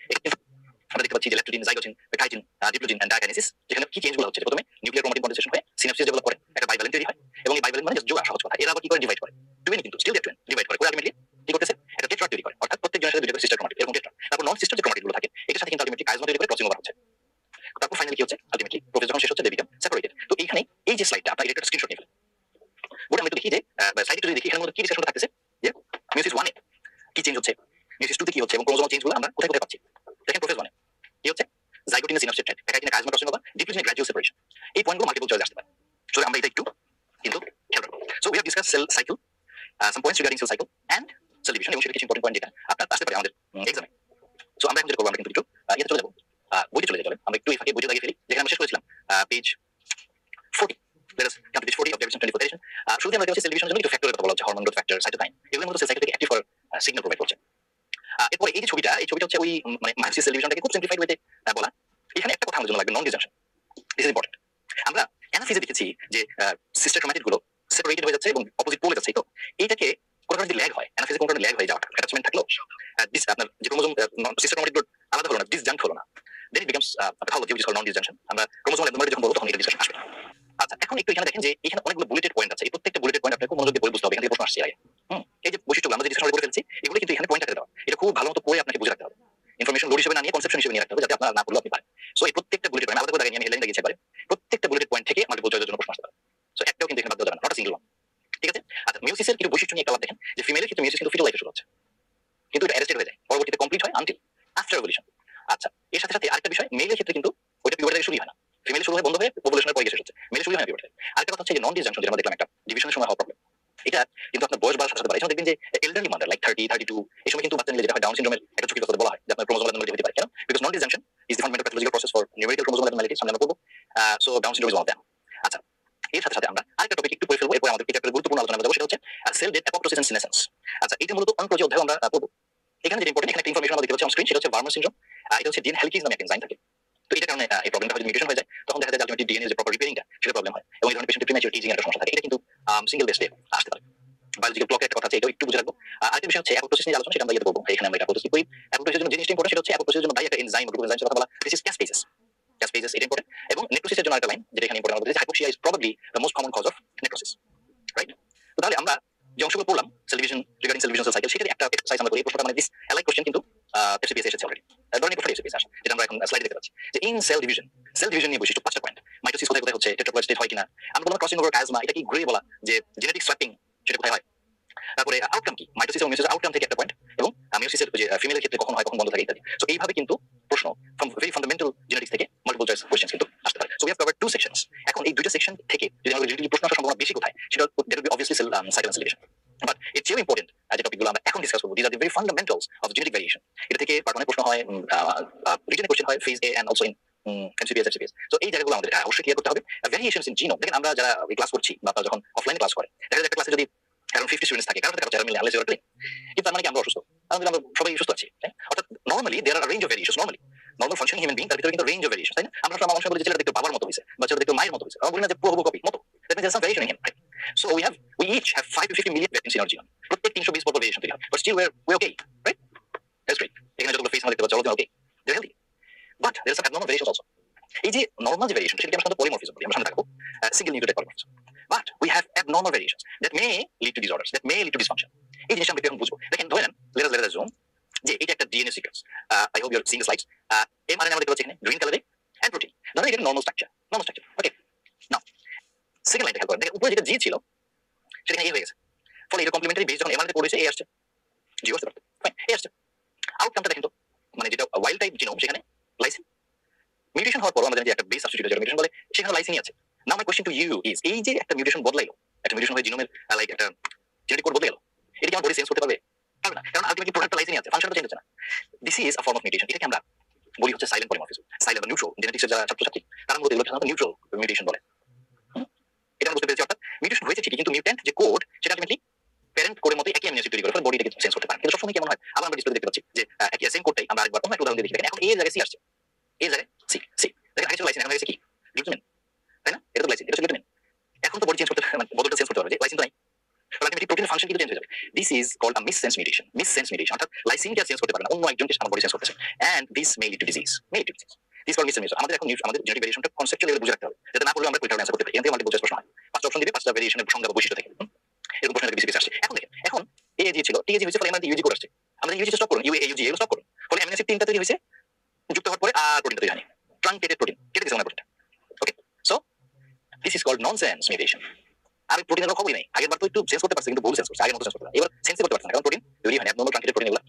আমরা দেখতে পাচ্ছি যে leptotene zygotene pachytene diplotene and diakinesis যেখানে কি চেঞ্জগুলো হচ্ছে, প্রথমে নিউক্লিয়ার ক্রোমাটিন কন্ডেনসেশন হয়ে সিনাপসিস ডেভেলপ করে, একটা বাইভ্যালেন্ট তৈরি হয়, এবং এই বাইভ্যালেন্ট মানে জোড়া, সহজ কথা, এরা আবার কি করে ডিভাইড করে? টুয়েন কিন্তু স্টিল টুয়েন ডিভাইড করে। আলটিমেটলি কি করতেছে? একটা টেট্রা তৈরি করে, অর্থাৎ প্রত্যেক জনের সাথে দুটো সিস্টার ক্রোমাটিন এরকম টেট্রা তারপর নন সিস্টার যে ক্রোমাটিনগুলো থাকে, এটার সাথে কিন্তু আলটিমেটলি কাইজমা তৈরি করে ক্রসিং ওভার হচ্ছে। তারপর ফাইনালি কি হচ্ছে? আলটিমেটলি প্রোফেস যখন শেষ হচ্ছে দে বিকাম সেপারেটেড তো এইখানে এই যে স্লাইডটা আপনারা এটা স্ক্রিনশট নিয়ে ফেলেন ওটা আমি একটু দেখি যে স্লাইডে যদি দেখি এখানে মধ্যে কি ডিসকাশন থাকতেছে, যে মিউসিস ওয়ানে কি চেঞ্জ হচ্ছে মিউসিস টুতে কি হচ্ছে এবং ক্রোমোজোমাল চেঞ্জগুলো আমরা কোথায় কোথায় পাচ্ছি। দেখেন প্রোফেস ওয়ানে কি হচ্ছে? জাইগোটিনের সিনাপসিস ট্র্যাক্ট প্যাকাইটিনের কাইজমা ক্রসিং ওভার ডিপ্লোজিনের গ্র্যাজুয়াল সেপারেশন এই পয়েন্টগুলো মাল্টিপল চয়েস আসতে পারে। সো আমরা এটা একটু কিন্তু খেয়াল রাখব so we have discuss cell cycle some points regarding cell cycle and cell division এবং সেটা কিছু ইম্পর্টেন্ট পয়েন্ট যেটা আপনার আসতে পারে আমাদের এক্সামে সো আমরা এখন যেটা করব, আমরা কিন্তু একটু ইয়েতে চলে যাব। বইতে চলে যাব আমরা একটু এই ফাঁকে লাগিয়ে ফেলি, যেখানে আমরা শেষ করেছিলাম page forty let us come to page 40 of Davidson 24 edition. Uh, আমরা এইটাকে কোনো ল্যাগ হয় থাকল যে আলাদা হলো না ডিসজাঙ্ক হলো না। Then it becomes pathology which is called non disjunction আমরা ক্রোমোজোম অ্যাবনর্মালিটি যখন বলব তখন এটা ডিসকাশন আসবে। আচ্ছা এখন একটু এখানে দেখেন যে এখানে অনেকগুলো বুলেটেড পয়েন্ট আছে। এই প্রত্যেকটা বুলেটেড পয়েন্ট আপনাকে মনোযোগ দিয়ে পড়ে বুঝতে হবে। এখান প্রশ্ন আসছে আগে। এই যে বৈশিষ্ট্যগুলো আমরা যে ডিসকাশন করে ফেলছি এগুলো কিন্তু এখানে পয়েন্ট আকারে দেওয়া। এটা খুব ভালো মতো পড়ে আপনাকে বুঝে রাখতে হবে। ইনফরমেশন লোড হিসেবে না নিয়ে কনসেপশন হিসেবে নিয়ে রাখতে হবে, যাতে আপনারা না পড়লে আপনি পারেন। সো এই প্রত্যেকটা বুলেট পয়েন্ট আলাদা করে আমি হেডলাইন লাগিয়েছি পারে প্রত্যেকটা বুলেট পয়েন্ট থেকে মাল্টিপল চয়েসের জন্য প্রশ্ন আসতে সো একটাও কিন্তু এখানে বাদ দেওয়া যাবে না নট সিঙ্গেল ওয়ান ঠিক আছে? আচ্ছা মিউসিসের কিছু বৈশিষ্ট্য নিয়ে একটা দেখেন। যে ফিমেলের ক্ষেত্রে মিউসিস কিন্তু ফিটাল লাইফে শুরু হচ্ছে কিন্তু এটা অ্যারেস্টেড হয়ে যায় পরবর্তীতে কমপ্লিট হয় আনটিল আফটার রেভলিউশন আচ্ছা এর সাথে সাথে আরেকটা বিষয় মেলের ক্ষেত্রে কিন্তু ওইটা পিউবার্টি থেকে শুরু হয় না ফিমেল শুরু হয়ে বন্ধ হয়ে পপুলেশনের পরে গিয়ে শেষ হচ্ছে মেলে শুরু হয় না পিউবার্টি আরেকটা কথা হচ্ছে যে নন ডিসজাংশন যেটা আমরা দেখলাম একটা ডিভিশনের সময় হওয়া প্রবলেম এটা কিন্তু আপনার বয়স বাড়ার সাথে সাথে বাড়ে যেমন দেখবেন যে elderly mother like thirty thirty two এই সময় কিন্তু বাচ্চা নিলে যেটা হয় ডাউন সিন্ড্রোমের একটা ঝুঁকির কথা বলা হয় যে আপনার ক্রোমোজোম অ্যাবনর্মালিটি হতে পারে কেন because non disjunction is the fundamental pathological process for numerical chromosome abnormality সামনে আমরা করব so down syndrome is one of them আচ্ছা এর সাথে সাথে আমরা আরেকটা টপিক একটু পড়ে ফেলব এরপর আমাদের এটা একটা গুরুত্বপূর্ণ আলোচনা করব সেটা হচ্ছে cell death apoptosis and senescence আচ্ছা এটা মূলত অনপ্রজি অধ্যায় আমরা পড়ব এখানে যেটা ইম্পর্টেন্ট এখানে একটা ইনফরমেশন আমরা দেখতে পাচ্ছি অন স্ক্রিন সেটা হচ্ছে ভার্মার সিনড্রোম এটা হচ্ছে ডিএন হেলকিজ নামে একটা এনজাইম থাকে তো এটা কারণে এই প্রবলেমটা হয়তো মিউটেশন হয়ে যায় তখন দেখা যায় যে আলটিমেটলি ডিএনএ যে প্রপার রিপেয়ারিংটা সেটা প্রবলেম হয় এবং এই ধরনের পেশেন্টের প্রিম্যাচুর এজিং একটা সমস্যা থাকে এটা কিন্তু সিঙ্গেল বেস্টে আসতে পারে বায়োলজিক্যাল ক্লকের একটা কথা আছে এটাও একটু বুঝে রাখব আরেকটা বিষয় হচ্ছে অ্যাপোপ্টোসিস নিয়ে আলোচনা সেটা আমরা ইয়ে করব এখানে আমরা এটা অ্যাপোপ্টোসিস করি অ্যাপোপ্টোসিসের জন্য জিনিসটা ইম্পর্টেন্ট সেটা হচ্ছে অ্যাপোপ্টোসিসের জন্য দায়ী একটা এনজাইম গ্রুপ এনজাইম কথা বলা দিস ইজ ক্যাসপেসিস ক্যাসপেসিস এটা ইম্পর্টেন্ট এবং নেক্রোসিসের জন্য একটা লাইন যেটা এখানে ইম্পর্টেন্ট আমাদের hypoxia is probably the most common cause of necrosis right তো তাহলে আমরা যে অংশগুলো পড়লাম cell division regarding cell division cycle সেটা একটা এক্সারসাইজ আমরা করি এই প্রশ্নটা মানে দিস অ্যালাইক কোশ্চেন কিন্তু এফসিপিএস এসেছে অলরেডি ধরেন একটা এফসিপিএস আসে যেটা আমরা এখন স্লাইডে দেখতে পাচ্ছি যে in cell division cell division নিয়ে বৈশিষ্ট্য পাঁচটা পয়েন্ট মাইটোসিস কোথায় কোথায় হচ্ছে টেট্রাপ্লয়েড স্টেট হয় কিনা আমরা বললাম ক্রসিং ওভার কাজমা এটা কি গ্রে বলা যে জেনেটিক স্ল্যাপিং সেটা কোথায় হয় তারপরে আউটকাম কি মাইটোসিস এবং মিউসিস আউটকাম থেকে একটা পয়েন্ট এবং মিউসিসের যে ফিমেলের ক্ষেত্রে কখন হয় কখন বন্ধ থাকে ইত্যাদি সো এইভাবে কিন্তু প্রশ্ন ফ্রম ভেরি ফান্ডামেন্টাল জেনেটিক্স থেকে মাল্টিপল চয়েস কোশ্চেন্স কিন্তু আসতে পারে so we have cover two sections এখন এই দুইটা সেকশন থেকে যদি আমরা জেনেটিক প্রশ্ন আসার সম্ভাবনা বেশি কোথায় সেটা that will be obviously cell cycle selection but এর চেয়েও ইম্পর্টেন্ট যে টপিকগুলো আমরা এখন ডিসকাস করব these are the very fundamentals of genetic variation এটা থেকে পার্ট ওয়ানে প্রশ্ন হয় রিটেনে কোশ্চেন হয় phase A and also in MCPS FCPS তো এই জায়গাগুলো ক্লিয়ার করতে হবে। ভ্যারিয়েশনস ইন জিনোম দেখেন আমরা যারা ক্লাস করছি বা যখন অফলাইনে ক্লাস করে, দেখা যায় একটা ক্লাসে যদি থাকে মানে আমরা অসুস্থ? আমরা সবাই সুস্থ নর্মালি তাই না? আমরা সব বাবার মতো হয়েছে বা মায়ের মতো হয়েছে আমরা বলি না যে প্রভু কপি মতো। That means some variation in him right so we have we each have 5 to 50 million variation in our genome প্রত্যেক 320 পর ভ্যারিয়েশন তৈরি হয়। But still we are we okay এই যে নর্মাল যে ভ্যারিয়েশন সেটা আমরা সাধারণত পলিমরফিজম বলি, আমরা সামনে থাকব। Single nucleated polymorphism but we have abnormal variations that may lead to disorders, that may lead to dysfunction এই জিনিসটা আমরা এখন বুঝব? দেখেন, ধরে নেন let us let us zoom যে এটা একটা DNA sequence I hope you are seeing slides mRNA আমরা দেখতে পাচ্ছি এখানে গ্রিন কালারে এন্ড প্রোটিন ধরেন এটা normal structure normal structure okay now second লাইনটা খেয়াল করেন। দেখেন, উপরে যেটা জি ছিল সেটা এ হয়ে গেছে। ফলে এটা কমপ্লিমেন্টারি বেস যখন এমআরএনএ পড়েছে এ আসছে। জি আসতে পারতো এ আসছে। আউটকামটা দেখেন তো মানে যেটা ওয়াইল্ড টাইপ জিনোম সেখানে লাইসিন মিউটেশন হওয়ার পর জানি যে একটা বেস সাবস্টিটিউট যেটা মিউটেশন বলে, সেখানে লাইসিনই আছে। Now my question to you is এই যে একটা মিউটেশন বদলাইলো, একটা মিউটেশন হয়ে জিনোমের লাইক একটা জেনেটিক কোড বদলে গেল এটা কি আমার বডি চেঞ্জ করতে পারবে? পারবে না। কারণ আলটিমেটলি প্রোডাক্ট লাইসিনই আছে ফাংশনটা চেঞ্জ হচ্ছে না। This is a form of mutation এটাকে আমরা বলি হচ্ছে সাইলেন্ট পলিমরফিজম সাইলেন্ট বা নিউট্রাল জেনেটিক্সের যারা ছাত্রছাত্রী, তারা মূলত এগুলো সাধারণত নিউট্রাল মিউটেশন বলে। এটা বুঝতে পেরেছি, অর্থাৎ মিউটেশন হয়েছে ঠিকই, কিন্তু মিউট্যান্ট যে কোড সেটা আলটিমেটলি প্যারেন্ট কোডের মতো একই অ্যামিনো অ্যাসিড তৈরি করে, ফলে বডিটাকে চেঞ্জ করতে পারে। কিন্তু সবসময় কেমন হয়? আবার আমরা ডিসপ্লে দেখতে পাচ্ছি যে একই সেম কোডটাই আমরা আরেকবার অন্য একটা উদাহরণ দিয়ে দেখি। এখন এই জায়গায় সি আসছে। এই জায়গায় সি সি। আগে এখন কি? তাই না? এটা তো লাইসিন এটা এখন তো বডি চেঞ্জ করতে মানে চেঞ্জ করতে পারবে তো নাই। ফাংশন কিন্তু চেঞ্জ হয়ে যাবে। This is called a missense mutation missense mutation অর্থাৎ চেঞ্জ করতে পারে না, অন্য একজনকে আমার বডি চেঞ্জ করতেছে। This may lead to disease may lead to disease this missense আমাদের এখন আমাদের জেনেটিক ভেরিয়েশনটা বুঝে রাখতে হবে, যাতে না করলে আমরা কোইটা অ্যান্সার করতে পারি। এখান মাল্টিপল চয়েস প্রশ্ন হয়। পাঁচটা অপশন দিবে পাঁচটা ভেরিয়েশনের বা বৈশিষ্ট্য থেকে এরকম প্রশ্ন বেশি বেশি আসছে এখন দেখেন এখন এ জি ছিল টি জি হয়েছে ফলে এমআরএনএ ইউজি করে আসছে আমাদের ইউজি স্টপ করুন ইউ এ ইউজি এগুলো স্টপ করুন ফলে অ্যামিনো অ্যাসিড তিনটা তৈরি হয়েছে যুক্ত হওয়ার পরে আর প্রোটিন তৈরি হয়নি ট্রাঙ্কেটেড প্রোটিন কেটে দিয়েছে প্রোটিনটা okay so this is called nonsense mutation আর প্রোটিনের খবরই নাই আগের বার তো একটু চেঞ্জ করতে পারছে কিন্তু ভুল চেঞ্জ করছে আগের মতো চেঞ্জ করতে এবার চেঞ্জ করতে পারছে না কারণ প্রোটিন তৈরি হয় না নর্মাল ট্রাঙ্কেটেড প্রোটিন এগুলো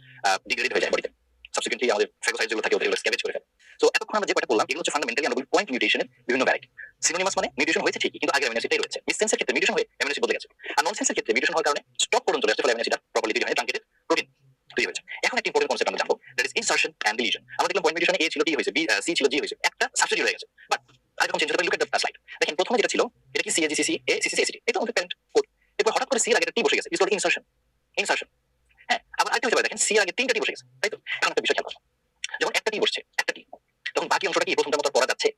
ডিগ্রেড হয়ে যায় বডিতে সাবসিকুয়েন্টলি আমাদের ফ্যাগোসাইট যেগুলো থাকে ওদের এগুলো স্ক্যাভেজ করে ফেলে সো এতক্ষণ আমরা যে কয়টা বললাম এগুলো হচ্ছে ফান্ডামেন্টালি আমরা বলি পয়েন্ট মিউটেশনের বিভিন্ন ভ্যারাইটি সিনোনিমাস মানে মিউটেশন হয়েছে ঠিকই কিন্তু আগের অ্যামিনো অ্যাসিডটাই রয়েছে মিসসেন্সের ক্ষেত্রে মিউটেশন হয়ে অ্যামিনো অ্যাসিড বদলে গেছে আর ননসেন্সের ক্ষেত্রে মিউটেশন হওয়ার কারণে স্টপ করুন চলে আসছে ফলে অ্যামিনো অ্যাসিড প্রপারলি তৈরি হয় ট্রাঙ্কেটেড প্রোটিন তৈরি হয়েছে এখন একটা ইম্পর্টেন্ট কনসেপ্ট আমরা জানব that is insertion and deletion আমরা দেখলাম পয়েন্ট মিউটেশনে এ ছিল টি হয়েছে বি সি ছিল জি হয়েছে একটা সাবস্টিটিউট হয়ে গেছে বাট আরেকরকম চেঞ্জ হতে লুক এট দ্য স্লাইড দেখেন প্রথমে যেটা ছিল এটা কি C A G C C A C C ACT এটা আমাদের প্যারেন্ট কোড এরপর হঠাৎ করে সি এর আগে টি বসে গেছে ইজ কল্ড ইনসারশন ইনসারশন হ্যাঁ আবার আরেকটা হতে পারে দেখেন সি এর আগে তিনটা টি বসে গেছে তাই তো এখন একটা বিষয় খেয়াল করুন যখন একটা টি বসছে একটা টি তখন বাকি অংশটা কি প্রথমটার মতো পড়া যাচ্ছে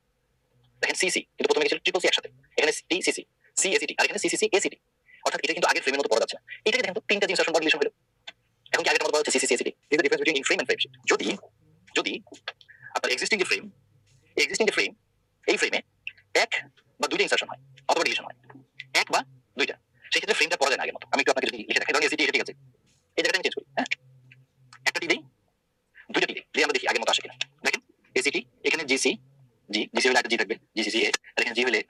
দেখেন সিসি কিন্তু প্রথমে গেছিল ট্রিপল সি একসাথে এখানে টি সিসি সি এসিটি আর এখানে সিসিসি এসিটি অর্থাৎ এটা কিন্তু আগের ফ্রেমের মতো পড়া যাচ্ছে এটাকে দেখেন তো তিনটা জিনিস আসলে মডুলেশন হলো এখন কি আগের মতো পড়া যাচ্ছে সিসি যদি আপনার এক্সিস্টিং যে ফ্রেম এক্সিস্টিং যে ফ্রেম এই ফ্রেমে এক বা দুইটা ইনসার্শন হয় অথবা ডিলিশন হয় এক বা দুইটা সেক্ষেত্রে ফ্রেমটা পড়া যায় না আগের মতো আমি একটু আপনাকে যদি লিখে রাখি ধরুন এসিটি এটা ঠিক আছে এই জায়গাটা আমি চেঞ্জ করি হ্যাঁ একটা টি দিই দুইটা টি দিই দিয়ে আমরা দেখি আগের মতো আসে কিনা দেখেন এসিটি এখানে জিসি জি জিসি হলে একটা জি থাকবে জিসিসি এ আর এখানে জি হলে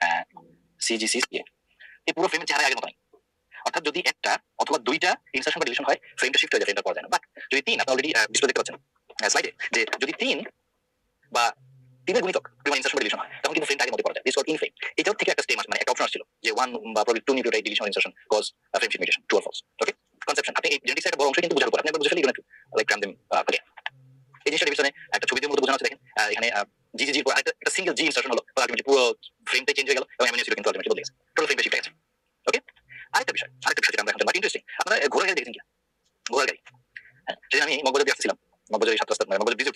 সিজিসি এ এই পুরো ফ্রেমের চেহারা আগের মতো নাই অর্থাৎ যদি একটা অথবা দুইটা ইনসার্শন বা ডিলিশন হয় ফ্রেমটা শিফট হয়ে যায় ফ্রেমটা পড়া যায় না বাট যদি তিন আপনি অলরেডি ডিসপ্লে দেখতে পাচ্ছেন স্লাইডে যে যদি তিন বা তিনের গুণিতক হয়, তখন কিন্তু পড়া যায়। দিস কল থেকে একটা স্টেম মানে একটা অপশন ছিল যে ওয়ান বা probably to cause or falls okay conception আপনি এই জেনেটিক্স একটা বড় অংশ কিন্তু বোঝার আপনি একবার বুঝে ফেলি একটু লাইক দেম এই একটা ছবি দিয়ে মতো বোঝানো আছে, দেখেন। এখানে জি জি একটা সিঙ্গেল জি হলো। আলটিমেটলি পুরো ফ্রেমটা চেঞ্জ হয়ে গেল এবং অ্যামিনো অ্যাসিড কিন্তু আলটিমেটলি বদলে গেছে। টোটাল ফ্রেমটা শিফট হয়ে গেছে। ওকে আরেকটা বিষয় আরেকটা বিষয় যেটা আমরা এখন ইন্টারেস্টিং আপনারা ঘোড়া গাড়ি কি ঘোড়া গাড়ি। হ্যাঁ আমি মগবাজার আসছিলাম মানে মনে হ্যাঁ?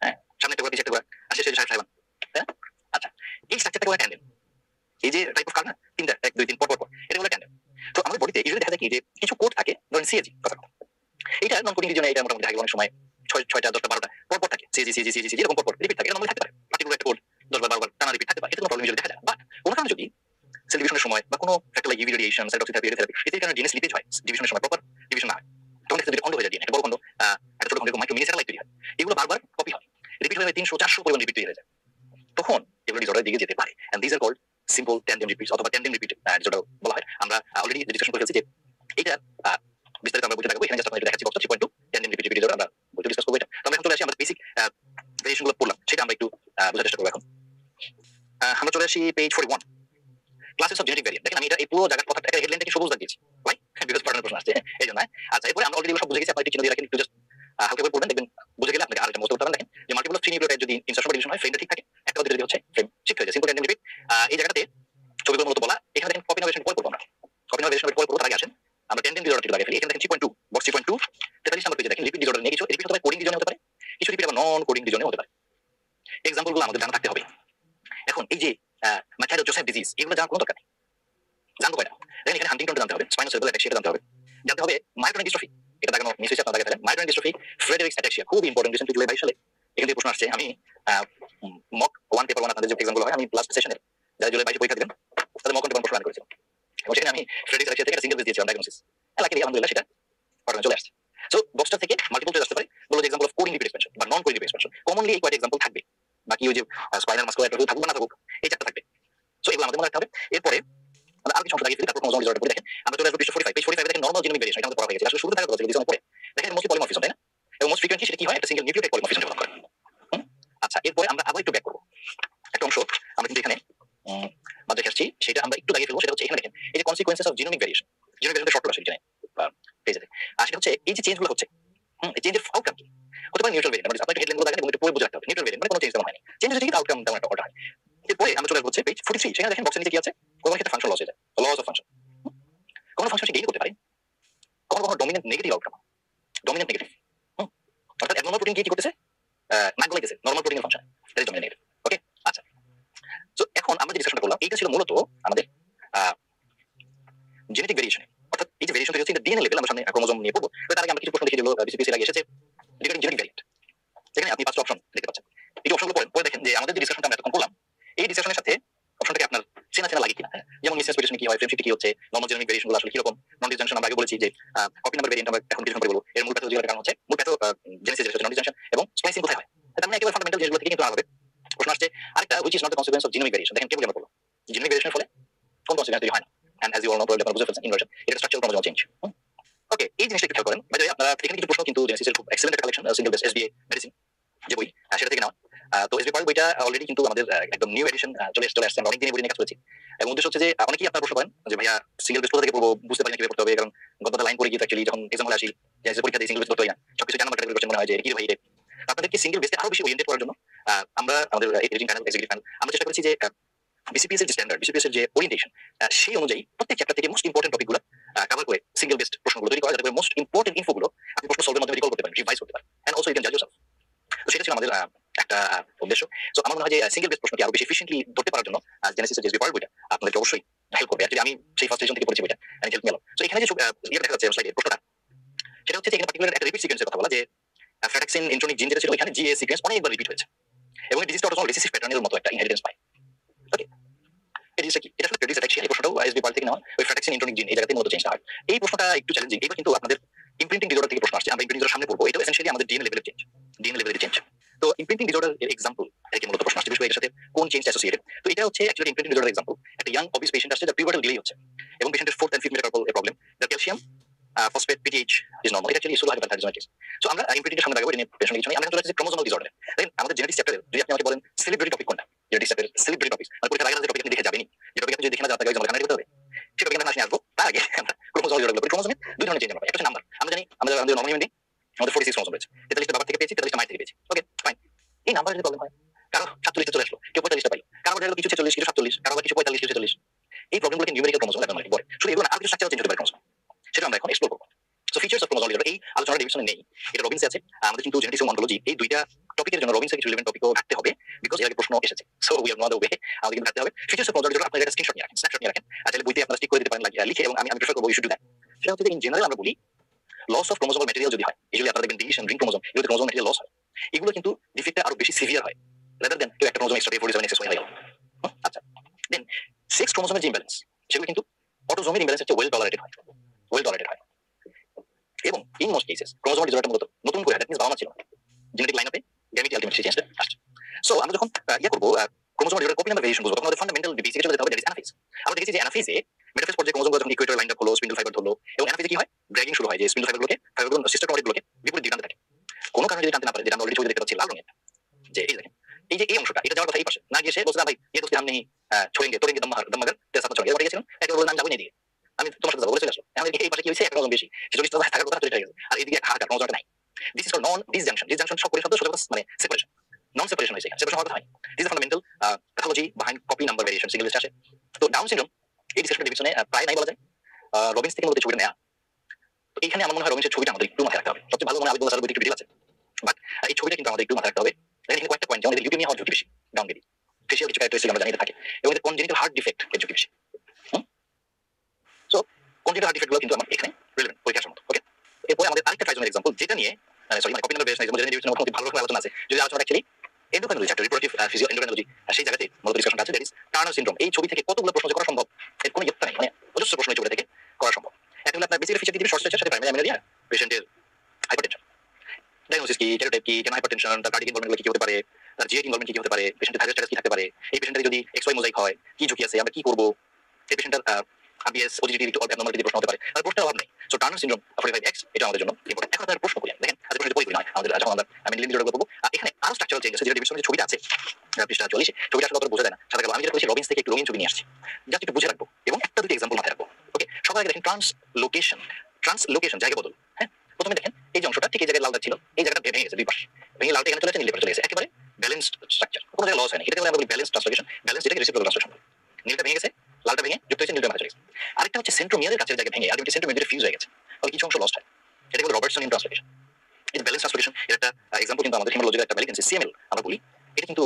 হ্যাঁ সামনে একটা হ্যাঁ? আচ্ছা এই স্ট্রাকচারটা কোনো এই যে টাইপ তিনটা, এক, দুই, তিন, পর পর এটা হলো ট্যান্ডেম তো আমাদের বডিতে ইউজুয়ালি দেখা যায় কি যে কিছু কোড থাকে, ধরেন সিএজি কথা এটা নন কোডিং রিজনে এটা মোটামুটি থাকে অনেক সময়। ছয় ছয়টা, দশটা, বারোটা। পর পর থাকে সিজি সিজি সিজি এরকম পর রিপিট থাকে এটা নর্মালি থাকতে পারে। পার্টিকুলার একটা কোড দশ বার বারবার টানা রিপিট থাকতে পারে। এটা কোনো প্রবলেম যদি দেখা যায় বাট কোনো কারণে যদি সেল ডিভিশনের সময় বা কোনো factor like UV radiation cytotoxin therapy therapy এদের কারণে ডিএনএ স্লিপেজ হয়। ডিভিশনের সময় প্রপার ডিভিশন না হয়। তখন একটা যদি খন্ড হয়ে যায় একটা বড় খন্ড একটা ছোট খন্ড মাইক্রো মিনি স্যাটেলাইট তৈরি হয়। এগুলো বারবার কপি হয়। রিপিট হয়ে তিনশো, চারশো পরিমাণ রিপিট হয়ে যায়। তখন এগুলো ডিসঅর্ডারের দিকে যেতে পারে। And this are called simple tandem repeat অথবা ট্যান্ডেম রিপিট যেটা বলা হয়। আমরা অলরেডি ডিসকাশন করে ফেলছি যে এটা বিস্তারিত আমরা থাকব। এখানে জাস্ট আপনাদের দেখাচ্ছি বক্স থ্রি পয়েন্ট টু, আমরা ডিসকাস করব এটা। আমরা এখন চলে আসি, আমরা বেসিক ভেরিয়েশনগুলো পড়লাম, সেটা আমরা একটু বোঝার চেষ্টা করব এখন। আমরা চলে আসি page one classes of genetic variant দেখেন, আমি এটা এই পুরো জায়গার কথা একটা হেডলাইন থেকে সবুজ লাগিয়েছি ভাই বিকজ পার্টনার প্রশ্ন আসছে এই জন্য? আচ্ছা এরপরে আমরা অলরেডি সব বুঝে গেছি চিহ্ন দিয়ে রাখেন, একটু জাস্ট হালকা করে পড়বেন, দেখবেন, বুঝে গেলে আপনাকে আরেকটা মস্ত করতে দেখেন। যে মাল্টিপল অফ থ্রি যদি ইনসার্শন বা ডিলিশন হয় ঠিক থাকে একটা দুটো যদি হচ্ছে ফ্রেম শিফট হয়ে যায় সিম্পল ট্যান্ডেম রিপিট এই জায়গাটাতে ছবিগুলো মূলত বলা এখানে দেখেন কপি ইনোভেশন পরে পড়ব আমরা কপি ইনোভেশন পরে পড়ব তার আগে আসেন আমরা ট্যান্ডেম ডিসঅর্ডার থেকে লাগিয়ে ফেলি এখানে দেখেন three point two box three point two তেতাল্লিশ নাম্বার পেজে দেখেন রিপিট ডিসঅর্ডার নিয়ে কিছু রিপিট হতে পারে কোডিং ডিজনে হতে পারে কিছু রিপিট আবার নন কোডিং ডিজনে হতে পারে এক্সাম্পলগুলো আমাদের জানা থাকতে হবে এখন এই যে ম্যাথাইরো জোসেফ ডিজিজ এগুলো জানার কোনো দরকার নেই জানব কয়টা দেখেন এখানে হান্টিংটনটা জানতে হবে স্পাইনাল সেরিব্রাল অ্যাটাক্সিয়া জানতে হবে জানতে হবে মাইক্রোনিক ডিস্ট্রফি এটা দেখানো মিস হয়েছে আপনার দেখাতে মাইক্রোনিক ডিস্ট্রফি ফ্রেডরিক্স অ্যাটাক্সিয়া খুব ইম্পর্টেন্ট রিসেন্টলি জুলাই বাইশ সালে এখান থেকে প্রশ্ন আসছে আমি মক ওয়ান পেপার ওয়ান আপনাদের যে এক্সাম্পল হয় আমি লাস্ট সেশনের যারা জুলাই বাইশে পরীক্ষা দেবেন তাদের মক পেপার প্রশ্ন রান করেছিলাম এবং সেখানে আমি ফ্রেডরিক্স অ্যাটাক্সিয়া থেকে সিঙ্গেল বেস দিয়েছিলাম ডায়াগনোসিস লাকিলি আলহামদুলিল্লাহ সেটা পাঠানো চলে আসছে সো বক্সটা থেকে মাল্টিপল চলে আসতে পারে বলো যে example of coding repeat expansion বা non coding repeat expansion commonly এই কয়েকটা এক্সাম্পল থাকবে বাকি ওই যে স্পাইনাল মাস্কুলার অ্যাট্রফি থাকবে না থাকুক এই চারটা থাকবে সো এগুলো আমাদের মনে রাখতে হবে এরপরে আমরা আর কিছু অংশ লাগিয়ে ফেলি তারপর ক্রোমোজোম রিজল্ট দেখেন আমরা চলে আসব পৃষ্ঠা 45 পেজ 45 দেখেন নরমাল জিনোমিক ভেরিয়েশন এটা আমাদের পড়া হয়ে গেছে আসলে শুরুতে থাকার কথা ছিল কিছু পরে দেখেন মোস্টলি পলিমরফিজম তাই না এবং মোস্ট ফ্রিকোয়েন্টলি সেটা কি হয় একটা সিঙ্গেল নিউক্লিওটাইড পলিমরফিজম ডেভেলপ করে হুম? আচ্ছা এরপরে আমরা আবার একটু ব্যাক করব একটা অংশ আমরা কিন্তু এখানে উম, মাঝে আসছি সেটা আমরা একটু লাগিয়ে ফেলব সেটা হচ্ছে এখানে দেখেন এই যে consequences of genomic variation genomic variation short আসে এখানে পেজে আর সেটা হচ্ছে এই যে চেঞ্জগুলো হচ্ছে হুম এই চেঞ্জের আউটকাম কি হতে পারে নিউট্রাল ভেরিয়েন্ট মানে আপনাকে হেডলাইনগুলো দেখেন এবং একটু পড়ে বুঝে রাখতে হবে নিউট্রাল ভেরিয়েন্ট মানে কোনো চেঞ্জ তেমন হয়নি চেঞ্জ হচ্ছে কিন্তু আউটকাম তেমন একটা অর্ডার হয় এরপরে আমরা চলে হচ্ছে পেজ 43 সেখানে দেখেন বক্সের নিচে কি আছে কোনো ক্ষেত্রে ফাংশন লস হয়ে যায় লস অফ ফাংশন কোনো ফাংশন গেইন করতে পারে কখনো কখনো dominant negative outcome dominant negative অর্থাৎ অ্যাবনর্মাল প্রোটিন কি কি করতেছে নাক গলাইতেছে নরমাল প্রোটিনের function that is dominant negative okay আচ্ছা সো এখন আমরা যে ডিসকাশনটা করলাম এইটা ছিল মূলত আমাদের জেনেটিক ভেরিয়েশন অর্থাৎ এই যে ভেরিয়েশন থেকে হচ্ছে ডিএনএ লেভেল আমরা সামনে ক্রোমোজোম নিয়ে পড়ব। তার আগে আমরা কিছু প্রশ্ন দেখি যেগুলো বিসিপিসির আগে এসেছে। রিগার্ডিং জেনেটিক ভ্যারিয়েন্ট এখানে আপনি পাঁচটা অপশন দেখতে পাচ্ছেন। এই অপশনগুলো পড়েন পরে দেখেন যে আমাদের যে ডিসকাশনটা আমরা এতক্ষণ করলাম, এই ডিসকাশনের সাথে অপশনটাকে আপনার চেনা চেনা লাগে কিনা হ্যাঁ? যেমন মিসেস ভেরিয়েশন কি হয় ফ্রেমশিপ কি হচ্ছে নর্মাল জেনেমিক ভেরিয়েশনগুলো আসলে কীরকম? নন ডিসজাংশন আমরা আগে বলেছি যে কপি নাম্বার ভেরিয়েন্ট আমরা এখন ডিসকাশন করে বলব এর মূল প্যাথোলজিক্যাল কারণ হচ্ছে মূল প্যাথো জেনেসিস যেটা হচ্ছে নন ডিসজাংশন এবং স্প্লাইসিং কোথায় হয় তার মানে একেবারে ফান্ডামেন্টাল জিনিসগুলো থেকে কিন্তু আলাদা হবে প্রশ্ন আসছে আরেকটা which is not the consequence of genomic variation দেখেন কেবল আমরা বলব জিনোমিক ভেরিয়েশনের ফলে কোন কনসিকুয়েন্স তৈরি হয় না and as you all know probably আপনারা বুঝে ফেলছেন ইনভার্সন এটা স্ট্রাকচারাল ক্রোমোজোম চেঞ্জ ওকে এই জিনিসটা একটু খেয়াল করেন বাই আপনারা এখানে কিছু প্রশ্ন কিন্তু জেনেসিসের খুব এক্সেলেন্ট একটা collection single base SBA medicine যে বই আহ, সেটা থেকে নেওয়া আহ, তো এসবি পার্ট বইটা অলরেডি কিন্তু আমাদের আহ, একদম নিউ এডিশন চলে চলে আসছে। আমরা অনেকদিন বই নিয়ে কাজ করেছি এবং উদ্দেশ্য হচ্ছে যে আহ, অনেকেই আপনার প্রশ্ন করেন যে ভাইয়া সিঙ্গেল বেস থেকে পড়ব বুঝতে পারি না কীভাবে পড়তে হবে কারণ গতটা লাইন পড়ে গিয়ে অ্যাকচুয়ালি যখন এক্সাম হলে আসি যে যে পরীক্ষা দিয়ে সিঙ্গেল বেস পড়তে হয় না সবকিছু জানা মার্কেট কোশ্চেন মনে হয় যে কি ভাই রে আপনাদেরকে সিঙ্গেল বেসে আরও বেশি ওরিয়েন্টেড করার জন্য আহ, আমরা আমাদের এডিটিং প্যানেল এক্সিকিউটিভ প্যানেল আমরা চেষ্টা করেছি যে বিসিপিএস এর যে স্ট্যান্ডার্ড বিসিপিএস এর যে ওরিয়েন্টেশন সেই অনুযায়ী প্রত্যেক চ্যাপ্টার থেকে মোস্ট ইম্পর্টেন্ট টপিকগুলো কভার করে সিঙ্গেল বেসড প্রশ্নগুলো তৈরি করা যাতে মোস্ট ইম্পর্টেন্ট ইনফোগুলো আপনি প্রশ্ন সলভের মাধ্যমে রিকল করতে পারেন রিভাইজ করতে পারেন এন্ড অলসো ইউ ক্যান জাজ ইয়োরসেলফ তো সেটা ছিল আমাদের আহ, একটা আহ, উদ্দেশ্য সো আমার মনে হয় যে সিঙ্গেল বেস প্রশ্নটি আরও বেশি এফিসিয়েন্টলি ধরতে পারার জন্য জেনেসিসের যে পাওয়ার বইটা আপনাদেরকে অবশ্যই হেল্প করবে অ্যাকচুয়ালি আমি সেই ফার্স্ট থেকে পড়েছি বইটা আমি হেল্প গেলাম সো এখানে যে ছবি- আহ, ইয়ে দেখা যাচ্ছে স্লাইডে প্রশ্নটা সেটা হচ্ছে যে এখানে পার্টিকুলার একটা রিপিট সিকোয়েন্সের কথা বলা যে ফ্যাটাক্সিন ইন্ট্রনিক জিন যেটা ছিল এখানে জিএ সিকোয়েন্স অনেকবার রিপিট হয়েছে এবং ডিজিজ অটোসোমাল রিসেসিভ প্যাটার্নের মতো একটা ইনহেরিটেন্স পায় ওকে এই জিনিসটা কি এটা আসলে প্রেডিস অ্যাটাকশন এই প্রশ্নটাও এসবি পার থেকে নেওয়া ওই ফ্যাটাক্সিন ইন্ট্রনিক জিন এই জায়গাতে মূলত চেঞ্জ হয় এই প্রশ্নটা একটু চ্যালেঞ্জিং এবার কিন্তু আপনাদের ইমপ্রিন্টিং ডিসঅর্ডার থেকে প্রশ্ন আসছে আমরা ইমপ্রিন্টিং সামনে পড়ব এটা এসেনশিয়ালি আমাদের ডিএনএ লেভেলের চেঞ্জ ডিএনএ লেভেলের চেঞ্জ তো ইমপ্রিন্টিং ডিসঅর্ডার এর এক্সাম্পল থেকে মূলত প্রশ্ন আসছে বিশেষ করে এর সাথে কোন চেঞ্জ অ্যাসোসিয়েটেড তো এটা হচ্ছে অ্যাকচুয়ালি ইমপ্রিন্টিং ডিসঅর্ডার এক্সাম্পল একটা ইয়াং অবিস পেশেন্ট আসছে যার পিউবার্টাল ডিলে হচ্ছে এবং পেশেন্টের fourth and fifth metacarpal problem যার calcium phosphate PTH is normal এটা অ্যাকচুয়ালি সোলো হাইপারথাইরয়েডিজমাইটিস সো আমরা ইমপ্রিন্টিং সামনে লাগাবো, এটা নিয়ে পেশেন্ট কিছু নেই আমরা চলে যাচ্ছি ক্রোমোজোমাল ডিসঅর্ডার দেখেন আমাদের জেনেটিক চ্যাপ্টারে যদি আপনি আমাকে বলেন সেলিব্রিটি টপিক কোনটা? জেনেটিক চ্যাপ্টারের সেলিব্রিটি টপিক মানে পরীক্ষা লাগালে টপিক আপনি দেখে যাবেনই। যে টপিক আপনি যদি দেখে না যান, তাহলে আমাকে করতে হবে। সে টপিক আমরা আসব। তার আগে আমরা ক্রোমোজোমাল ডিসঅর্ডার ক্রোমোজোমে দুই ধরনের চেঞ্জ হবে একটা হচ্ছে নাম্বার আমরা জানি আমাদের আমাদের নর্মাল হিউম্যান আমাদের 46 ক্রোমোজোম রয়েছে। 43টা বাবা থেকে পেয়েছি 43টা মায়ের থেকে পেয়েছি। ওকে ফাইন এই নাম্বারের যদি প্রবলেম হয়, কারও 47 চলে আসলো, কেউ 45টা পাইলো। কারও কিছু 46 কিছু 47 কারও কিছু 45 কিছু 46 এই প্রবলেমগুলোকে নিউমেরিক্যাল ক্রোমোজোম অ্যাবনর্মালিটি বলে। শুধু এগুলো না আর কিছু স্ট্রাকচার চেঞ্জ হতে পারে ক্রোমোজোম সেটা আমরা এখন এক্সপ্লোর করব। সো ফিচার্স অফ ক্রোমোজোম এই আলোচনার ডিভিশনে নেই। এটা রবিন্সে আছে। আমাদের কিন্তু জেনেটিক্স এবং অন্টোলজি এই দুইটা টপিকের জন্য রবিন্সের কিছু রিলেভেন্ট টপিকও রাখতে হবে বিকজ এর আগে প্রশ্ন এসেছে। So we are not way আমাদের কিন্তু রাখতে হবে। ফিচার্স অফ ক্রোমোজোমের জন্য আপনারা একটা স্ক্রিনশট নিয়ে রাখেন স্ন্যাপশট নিয়ে রাখেন। আর তাহলে বইতে আপনারা স্টিক করে দিতে পারেন, লাগিয়ে, লিখে, এবং আমি আমি প্রেফার করব ইউ শুড ডু দ্যাট সেটা হচ্ছে ইন জেনারেল আমরা বলি লস অফ ক্রোমোজোমাল ম্যাটেরিয়াল যদি হয় ইউজুয়ালি আপনারা দেখবেন ডিলিশন রিং ক্রোমোজোম এগুলোতে ক্রোমোজোম ম্যাটেরিয়াল লস হয়। এগুলো কিন্তু ডিফেক্টটা আরও বেশি সিভিয়ার হয় রাদার দেন কেউ একটা chromosome extra forty seven excess হয়ে গেল। আচ্ছা। দেন সিক্স ক্রোমোজোমের যে ইমব্যালেন্স সেগুলো কিন্তু অটোজোমের ইমব্যালেন্স হচ্ছে ওয়েল টলারেটেড হয় ওয়েল টলারেটেড হয়। এবং ইন মোস্ট কেসেস ক্রোমোজোমাল ডিসঅর্ডারটা মূলত নতুন করে দ্যাট মিন্স বাবা ছিল জেনেটিক লাইনআপে গ্যামিটি আলটিমেট সেই আসছে সো আমরা যখন ইয়ে করব chromosomal disorder copy number variation বুঝব তখন আমাদের ফান্ডামেন্টাল বেসিক যেটা হবে দ্যাট ইজ অ্যানাফেজ আমরা দেখেছি যে অ্যানাফেজে মেটাফেজ পর্যায়ে ক্রোমোজোমগুলো যখন ইকুয়েটর লাইনআপ হলো স্পিন্ডল ফাইবার ধরলো, এবং অ্যানাফেজে কি হয়? ড্র্যাগিং শুরু হয়, যে স্পিন্ডল ফাইবারগুলোকে ফাইবারগুলো সিস্টার ক্রোমাটিডগুলোকে বিপরীত দিকে থাকে। কোনো কারণে যদি টানতে না পারে, যেটা আমরা অলরেডি ছবিতে দেখতে পাচ্ছি, লাল রঙের। যে, এই দেখেন, এই যে এই অংশটা, এটা যাওয়ার কথা এই পাশে। না গিয়ে সে বলছে ভাই এ দোস্তি আমি ছোয়েঙ্গে তোরেঙ্গে দম্মাহার দম্মাগান তেরা চলে এরপরে গেছিলাম একে বলে আমি যাব এদিকে আমি তোমার সাথে যাব বলে চলে আসলো এই পাশে কি হয়েছে? একটা বেশি। ছেচল্লিশ টাকা থাকার কথা চলে গেছে। আর এদিকে হাহাকার কোনো নাই। This is non disjunction disjunction সব পরিশব্দ সোজা মানে সেপারেশন নন সেপারেশন হয়েছে সেপারেশন হওয়ার কথা হয় this fundamental pathology behind copy number variation single আসে। তো ডাউন সিনড্রোম এই ডিসকাশন ডিভিশনে প্রায় নাই বলা যায়। রবিন্স থেকে মূলত ছবিটা নেয়া। তো এখানে আমার মনে হয় রবিন্সের ছবিটা আমাদের একটু মাথায় রাখতে হবে। সবচেয়ে ভালো মনে হয় স্যার বইটি একটু আছে। বাট এই ছবিটা কিন্তু আমাদের একটু মাথায় রাখতে হবে। এখানে কয়েকটা পয়েন্ট আমাদের লিউকেমিয়া হওয়ার ঝুঁকি বেশি। ডাউন বেবি ফেসিয়াল কিছু ক্যারেক্টারিস্টিক আমরা জানি এটা থাকে। এবং এদের কনজেনিটাল হার্ট ডিফেক্ট এর ঝুঁকি বেশি। সো কনজেনিটাল হার্ট ডিফেক্টগুলো কিন্তু আমার এখানে রিলেভেন্ট পরীক্ষার সময় ওকে এরপরে আমাদের আরেকটা ট্রাইজনের এক্সাম্পল যেটা নিয়ে সরি মানে যেমন মোটামুটি ভালো রকম আলোচনা আছে, যদি আলোচনা চ্যাপ্টার ফিজিও সেই জায়গাতে মূলত ডিসকাশন আছে দ্যাট ইজ টার্নার সিনড্রোম এই ছবি থেকে কতগুলো প্রশ্ন করা সম্ভব, এর কোনো ইয়ত্তা নেই মানে অজস্র প্রশ্ন এই ছবি থেকে করা সম্ভব। একটা হলো আপনার বেসিক ফিচার দিবে শর্ট স্ট্রেচার সাথে প্রাইমারি পেশেন্টের হাইপারটেনশন ডায়াগনোসিস কি ক্যারোটাইপ কি, কেন হাইপারটেনশন তার কার্ডিক ইনভলভমেন্ট কি হতে পারে তার জিএট ইনভলভমেন্ট কি হতে পারে পেশেন্টের থাইরয়েড কি থাকতে পারে, এই পেশেন্টের যদি এক্স ওয়াই মোজাইক হয়, কি ঝুঁকি আছে, আমরা কি করব? এই পেশেন্টের আবিএস ওজিটি একটু অ্যাবনর্মালিটি প্রশ্ন হতে পারে। আর প্রশ্নের অভাব নেই। সো টার্নার সিনড্রোম 45 এক্স এটা আমাদের জন্য ইম্পর্টেন্ট এখন আপনার প্রশ্ন করি দেখেন, আজকে প্রশ্ন পড়ি না আমাদের, যখন আমরা, আমি লিমিট জোড়া করব। এখানে আরও স্ট্রাকচারাল চেঞ্জ আছে, যেটা ডিভিশনের ছবিটা আছে। পৃষ্ঠা 40 ছবিটা আসলে অতটা বোঝা যায় না। সাদা আমি যেটা করেছি রবিন্স থেকে একটু রঙিন ছবি নিয়ে আসছি। জাস্ট একটু বুঝে রাখব এবং একটা দুটো এক্সাম্পল মাথায় রাখব। ওকে সবার আগে দেখেন ট্রান্স লোকেশন জায়গা বদল। হ্যাঁ? প্রথমে দেখেন, এই অংশটা, ঠিক এই জায়গায় লাল ছিল, এই জায়গাটা ভেঙে গেছে দুই পাশে। ভেঙে লালটা এখানে চলে আসছে নীল চলে গেছে একেবারে ব্যালেন্সড স্ট্রাকচার কোনো জায়গায় লস হয়নি। এটাকে আমরা বলি ব্যালেন্স ট্রান্সলোকেশন ব্যালেন্স যেটাকে রিসিপ্রোকাল ট্রান্সলেশন নীলটা ভেঙে গেছে, লালটা ভেঙে যুক্ত হয়েছে, নীলটা গেছে আরেকটা হচ্ছে সেন্ট্রোমিয়ারের কাছের জায়গা ভেঙে আলটিমেটলি সেন্ট্রোমিয়ারে ফিউজ হয়ে গেছে। ফলে কিছু অংশ লস্ট হয়। এটাকে বলে রবার্টসন ইন ট্রান্সলেশন এই ব্যালেন্স ট্রান্সলেশন এর একটা এক্সাম্পল কিন্তু আমাদের হিমোলজির একটা ভ্যালিকেন্সি সিএমএল আমরা বলি। এটা কিন্তু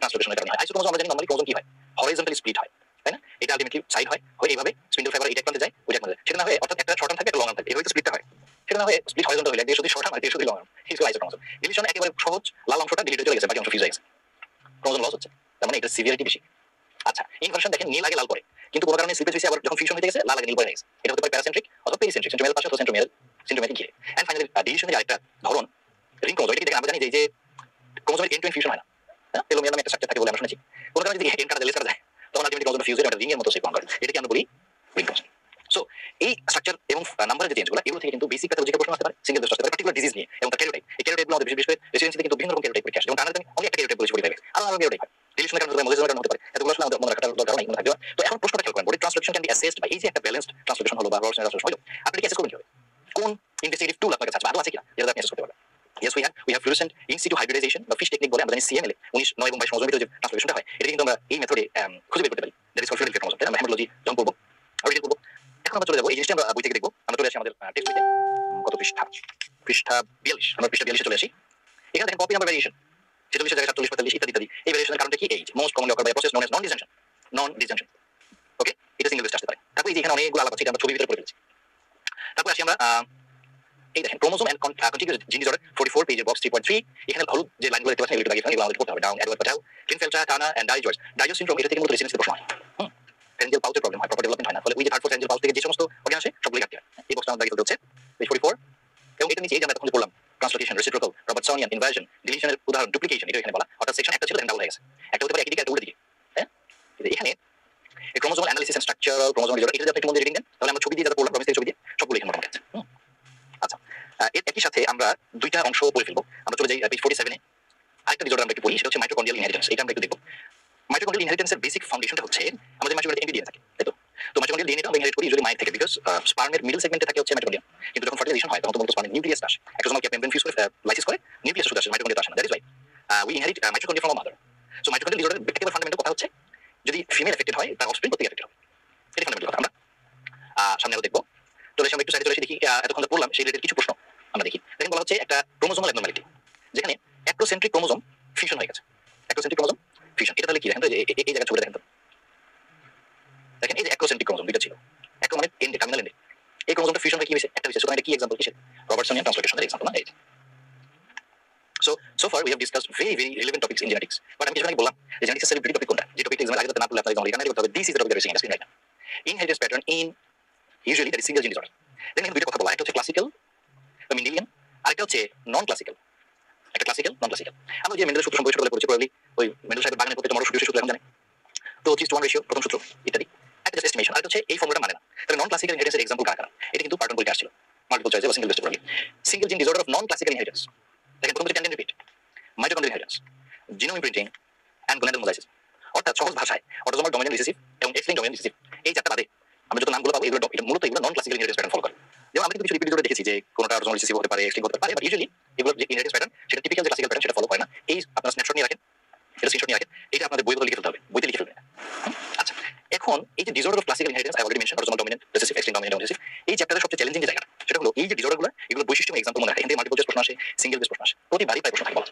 ট্রান্সলেশনের কারণে হয়। আইসোক্রোমোজোম আমরা জানি নরমালি ক্রোমোজোম কি হয়? হরাইজন্টালি স্প্লিট হয়, তাই না? এটা আলটিমেটলি সাইড হয় হয় এইভাবে স্পিন্ডল ফাইবার এটা একটাতে যায়, ওইটা একটাতে সেটা না হয় অর্থাৎ একটা শর্ট থাকে একটা লং থাকে এইভাবে স্প্লিটটা হয়। সেটা হয় স্প্লিট হরাইজন্টাল হলে একদিকে শর্ট আর শুধু লং হিজ আইসোক্রোমোজোম ডিভিশন একেবারে সহজ, লাল অংশটা ডিলিট হয়ে গেছে, বাকি অংশ ফিউজ হয়ে গেছে। ক্রোমোজোম লস হচ্ছে। তার মানে এটা সিভিয়ারিটি বেশি। আচ্ছা ইনভার্সন দেখেন, নীল আগে লাল পরে কিন্তু কোনো কারণে হয়েছে, আবার যখন ফিউশন হয়ে গেছে, লাল আগে নীল পরে গেছে। এটা হতে পারে প্যারাসেন্ট্রিক অথবা পেরিসেন্ট্রিক সেন্ট্রোমিয়াল পাশে অথবা সেন্ট্রোমিয়াল সেন্ট্রোমিয়াল ঘিরে এন্ড ফাইনালি ডিভিশনের আরেকটা ধরন রিং ক্রোমোজোম এটা দেখেন আমরা জানি যে যে এন্ড টু এন্ড ফিউশন হয় না। হ্যাঁ? টেলোমিয়ার নামে একটা স্ট্রাকচার থাকে বলে আমরা শুনেছি। কোনো কারণে যদি এন্ড কাটা যায় তখন আলটিমেটলি ক্রোমোজোম ফিউজ হয়ে একটা রিং এর মতো সেকন করে। এটাকে আমরা বলি রিং ক্রোমোজোম সো এই স্ট্রাকচার এবং নাম্বারের যে চেঞ্জগুলো এগুলো থেকে কিন্তু বেসিক প্যাথোলজিক্যাল প্রশ্ন আসতে পারে সিঙ্গেল বেস আসতে পারে পার্টিকুলার ডিজিজ নিয়ে। এবং তার এই ক্যারোটাইপগুলো আমাদের বিশেষ করে রেসিডেন্সিতে কিন্তু বিভিন্ন রকম ক্যারোটাইপ পরীক্ষা আসে। যেমন অনেক একটা ক্যারোটাইপ বলেছি পরীক্ষা আর আলাদা হয় রিলেশনের কারণে হতে পারে আমাদের মনে দরকার নাই থাকবে। তো এখন প্রশ্নটা body can be assessed by একটা ব্যালেন্সড হলো বা হলো আপনি কি করবেন কোন ইনভেস্টিগেটিভ টুল আপনার কাছে আছে? যেটা আপনি করতে পারবেন। Yes, we have we have fluorescent in situ hybridization fish technique CML 19 9 এবং 22 ক্রোমোজোমের ভিতরে যে ট্রান্সলেশনটা এটা কিন্তু আমরা এই মেথডে খুঁজে বের করতে পারি। এখন আমরা চলে যাব। এই জিনিসটা আমরা বই থেকে দেখব। আমরা চলে আসি আমাদের টেক্সট বইতে। কত পৃষ্ঠা? পৃষ্ঠা 42 আমরা পৃষ্ঠা 42 চলে আসি। এখানে দেখেন কপি নাম্বার ভেরিয়েশন ছেচল্লিশের জায়গায় সাতচল্লিশ পঁয়তাল্লিশ ইত্যাদি ইত্যাদি। এই ভ্যারিয়েশনের কারণটা কি? এই most commonly occur by process known as non disjunction non disjunction okay এটা সিঙ্গেল বেস্ট আসতে পারে। তারপর এখানে অনেকগুলো আলাপ আছে আমরা ছবির ভিতরে পড়ে ফেলেছি। তারপর আসি আমরা এই দেখেন chromosome and contiguous gene disorder 44 পেজের বক্স 3.3 এখানে হলুদ যে লাইনগুলো দেখতে পাচ্ছেন, এগুলো দাগিয়ে ফেলেন এগুলো আমাদের পড়তে হবে। ডাউন এডওয়ার্ড প্যাটেল ক্লিনফেলচার টানা এন্ড ডাইজর্স ডাইজর্স সিনড্রোম এটা থেকে মূলত রেসিডেন্সির প্রশ্ন হয়। ফ্যারেঞ্জিয়াল পাউচের প্রবলেম হয় প্রপার ডেভেলপমেন্ট হয় না। ফলে ওই যে থার্ড ফোর ফ্যারেঞ্জিয়াল পাউচ থেকে যে সমস্ত আসে সবগুলো কাটতে এই বক্সটা আমাদের হচ্ছে। পেজ 44 এবং এটা নিচে এই যে আমরা তখন পড়লাম ট্রান্সলোকেশন রেসিপ্রোকাল রবার্টসনিয়ান ইনভার্জন ডিলিশনের উদাহরণ ডুপ্লিকেশন এটা এখানে বলা। অর্থাৎ সেকশন একটা ছিল ডাবল হয়ে গেছে। একটা হতে পারে একদিকে একটা দিকে। হ্যাঁ? এখানে এই ক্রোমোজোমাল অ্যানালিসিস এন্ড এটা যদি আপনি দেন, তাহলে আমরা ছবি দিয়ে পড়লাম প্রমিস ছবি দিয়ে, সবগুলো এখানে মোটামুটি আচ্ছা। এর একই সাথে আমরা দুইটা অংশ পড়ে ফেলব। আমরা চলে যাই পেজ 47 এ আরেকটা ডিসঅর্ডার আমরা একটু পড়ি, সেটা হচ্ছে মাইটোকন্ড্রিয়াল ইনহেরিটেন্স এটা আমরা একটু দেখব। মাইটোকন্ড্রিয়াল ইনহেরিটেন্সের বেসিক ফাউন্ডেশনটা হচ্ছে আমাদের মাইটোকন্ড্রিয়া এমডিডিএন থাকে, তাই তো? তো মাইটোকন্ড্রিয়াল ডিএনএটা ইনহেরিট করি ইউজুয়ালি মায়ের থেকে বিকজ স্পার্মের মিডল সেগমেন্টে থাকে হচ্ছে মাইটোকন্ড্রিয়া কিন্তু যখন ফার্টিলাইজেশন হয়, তখন তো মূলত স্পার্মের নিউক্লিয়াস আসে। এক্সোজোমাল ক্যাপ মেমব্রেন ফিউজ করে লাইসিস করে নিউক্লিয়াস শুধু আসে মাইটোকন্ড্রিয়া আসে that is why we inherit mitochondria from mother so mitochondrial disorder ব্যক্তিগত ফান্ডামেন্টাল কথা হচ্ছে, যদি ফিমেল এফেক্টেড হয়, তার অফস্প্রিং প্রত্যেক এফেক্টেড হবে। এটা ফান্ডামেন্টাল কথা, আমরা সামনে আরও দেখব। চলে আমরা একটু সাইডে চলে দেখি এতক্ষণ যা পড়লাম, সেই রিলেটেড কিছু প্রশ্ন আমরা দেখি। দেখেন বলা হচ্ছে একটা ক্রোমোজোমাল অ্যাবনর্মালিটি যেখানে অ্যাক্রোসেন্ট্রিক ক্রোমোজোম ফিউশন হয়ে গেছে। অ্যাক্রোসেন্ট্রিক ক্রোমোজোম ফিউশন এটা তাহলে কি দেখেন তো এই- জায়গা ছবিটা দেখেন তো দেখেন এই যে অ্যাক্রোসেন্ট্রিক ক্রোমোজোম দুইটা ছিল অ্যাক্রো মানে এন্ডে টার্মিনাল এন্ডে এই ক্রোমোজোমটা ফিউশন হয়ে কি হয়েছে একটা হয়েছে সুতরাং এটা কি এক্সাম্পল কিসের রবার্টসনিয়ান ট্রান্সলোকেশনের এক্সাম্পল না যে। So, so far we have discussed very, very relevant topics in genetics. But কিছুক্ষণ আগে বললাম যে genetics topic কোনটা? যে topic পড়লে আপনার exam করতে হবে। This is the topic that we're seeing in the right now. Inheritance pattern in usually that is single gene disorder. Then এখানে দুইটা কথা বলা একটা হচ্ছে ক্লাসিক্যাল বা মিন্ডেলিয়ান আরেকটা হচ্ছে নন ক্লাসিক্যাল একটা ক্লাসিক্যাল নন ক্লাসিক্যাল আমরা যে মেন্ডেলের সূত্র সম্পর্কে পড়েছি ওই মেন্ডেল সাহেবের বাগানের প্রত্যেকটা মরশুম সূত্র এখন জানে। তো থ্রি ওয়ান রেশিও প্রথম সূত্র, ইত্যাদি। একটা জাস্ট এস্টিমেশন আরেকটা হচ্ছে এই ফর্মুলাটা মানে না। তাহলে নন ক্লাসিক্যাল ইনহেরিটেন্সের এক্সাম্পল কারা কারা? এটা কিন্তু পার্টন বইতে আসছিল। মাল্টিপল চয়েসে বা single best problem single gene disorder of non classical inheritance দেখেন, প্রথম দুটো repeat mitochondrial inheritance genome imprinting and gonadal মোলাইসিস অর্থাৎ সহজ ভাষায় অটোজোমাল ডোমিনেন্ট রিসিসিভ এবং এক্স লিঙ্ক ডোমিনেন্ট রিসিসিভ এই চারটা বাদে আমরা যত নামগুলো পাবো, এগুলো মূলত এগুলো non classical inheritance pattern follow করে। আমরা কিন্তু কিছু রিপিট দেখেছি যে হতে পারে হতে পারে বাট ইউজুয়ালি এগুলো যে ইনহেরিটেন্স প্যাটার্ন সেটা টিপিক্যাল যে ক্লাসিক্যাল প্যাটার্ন সেটা ফলো হয় না। এই আপনারা স্ন্যাপশট নিয়ে রাখেন, এটা স্ক্রিনশট নিয়ে রাখেন, এটা আপনাদের বইগুলো লিখে ফেলতে হবে, বইতে লিখে আচ্ছা এখন এই যে disorder of classical inheritance I already mention dominant dominant এই চ্যাপ্টারের সবচেয়ে চ্যালেঞ্জিং যে জায়গাটা, সেটা হলো এই যে ডিসঅর্ডারগুলো এগুলো বৈশিষ্ট্য এক্সাম্পল মনে রাখা। এখান থেকে মাল্টিপল প্রশ্ন আসে সিঙ্গেল বেস প্রশ্ন আসে, প্রতিবারই প্রায় প্রশ্ন থাকে বলা।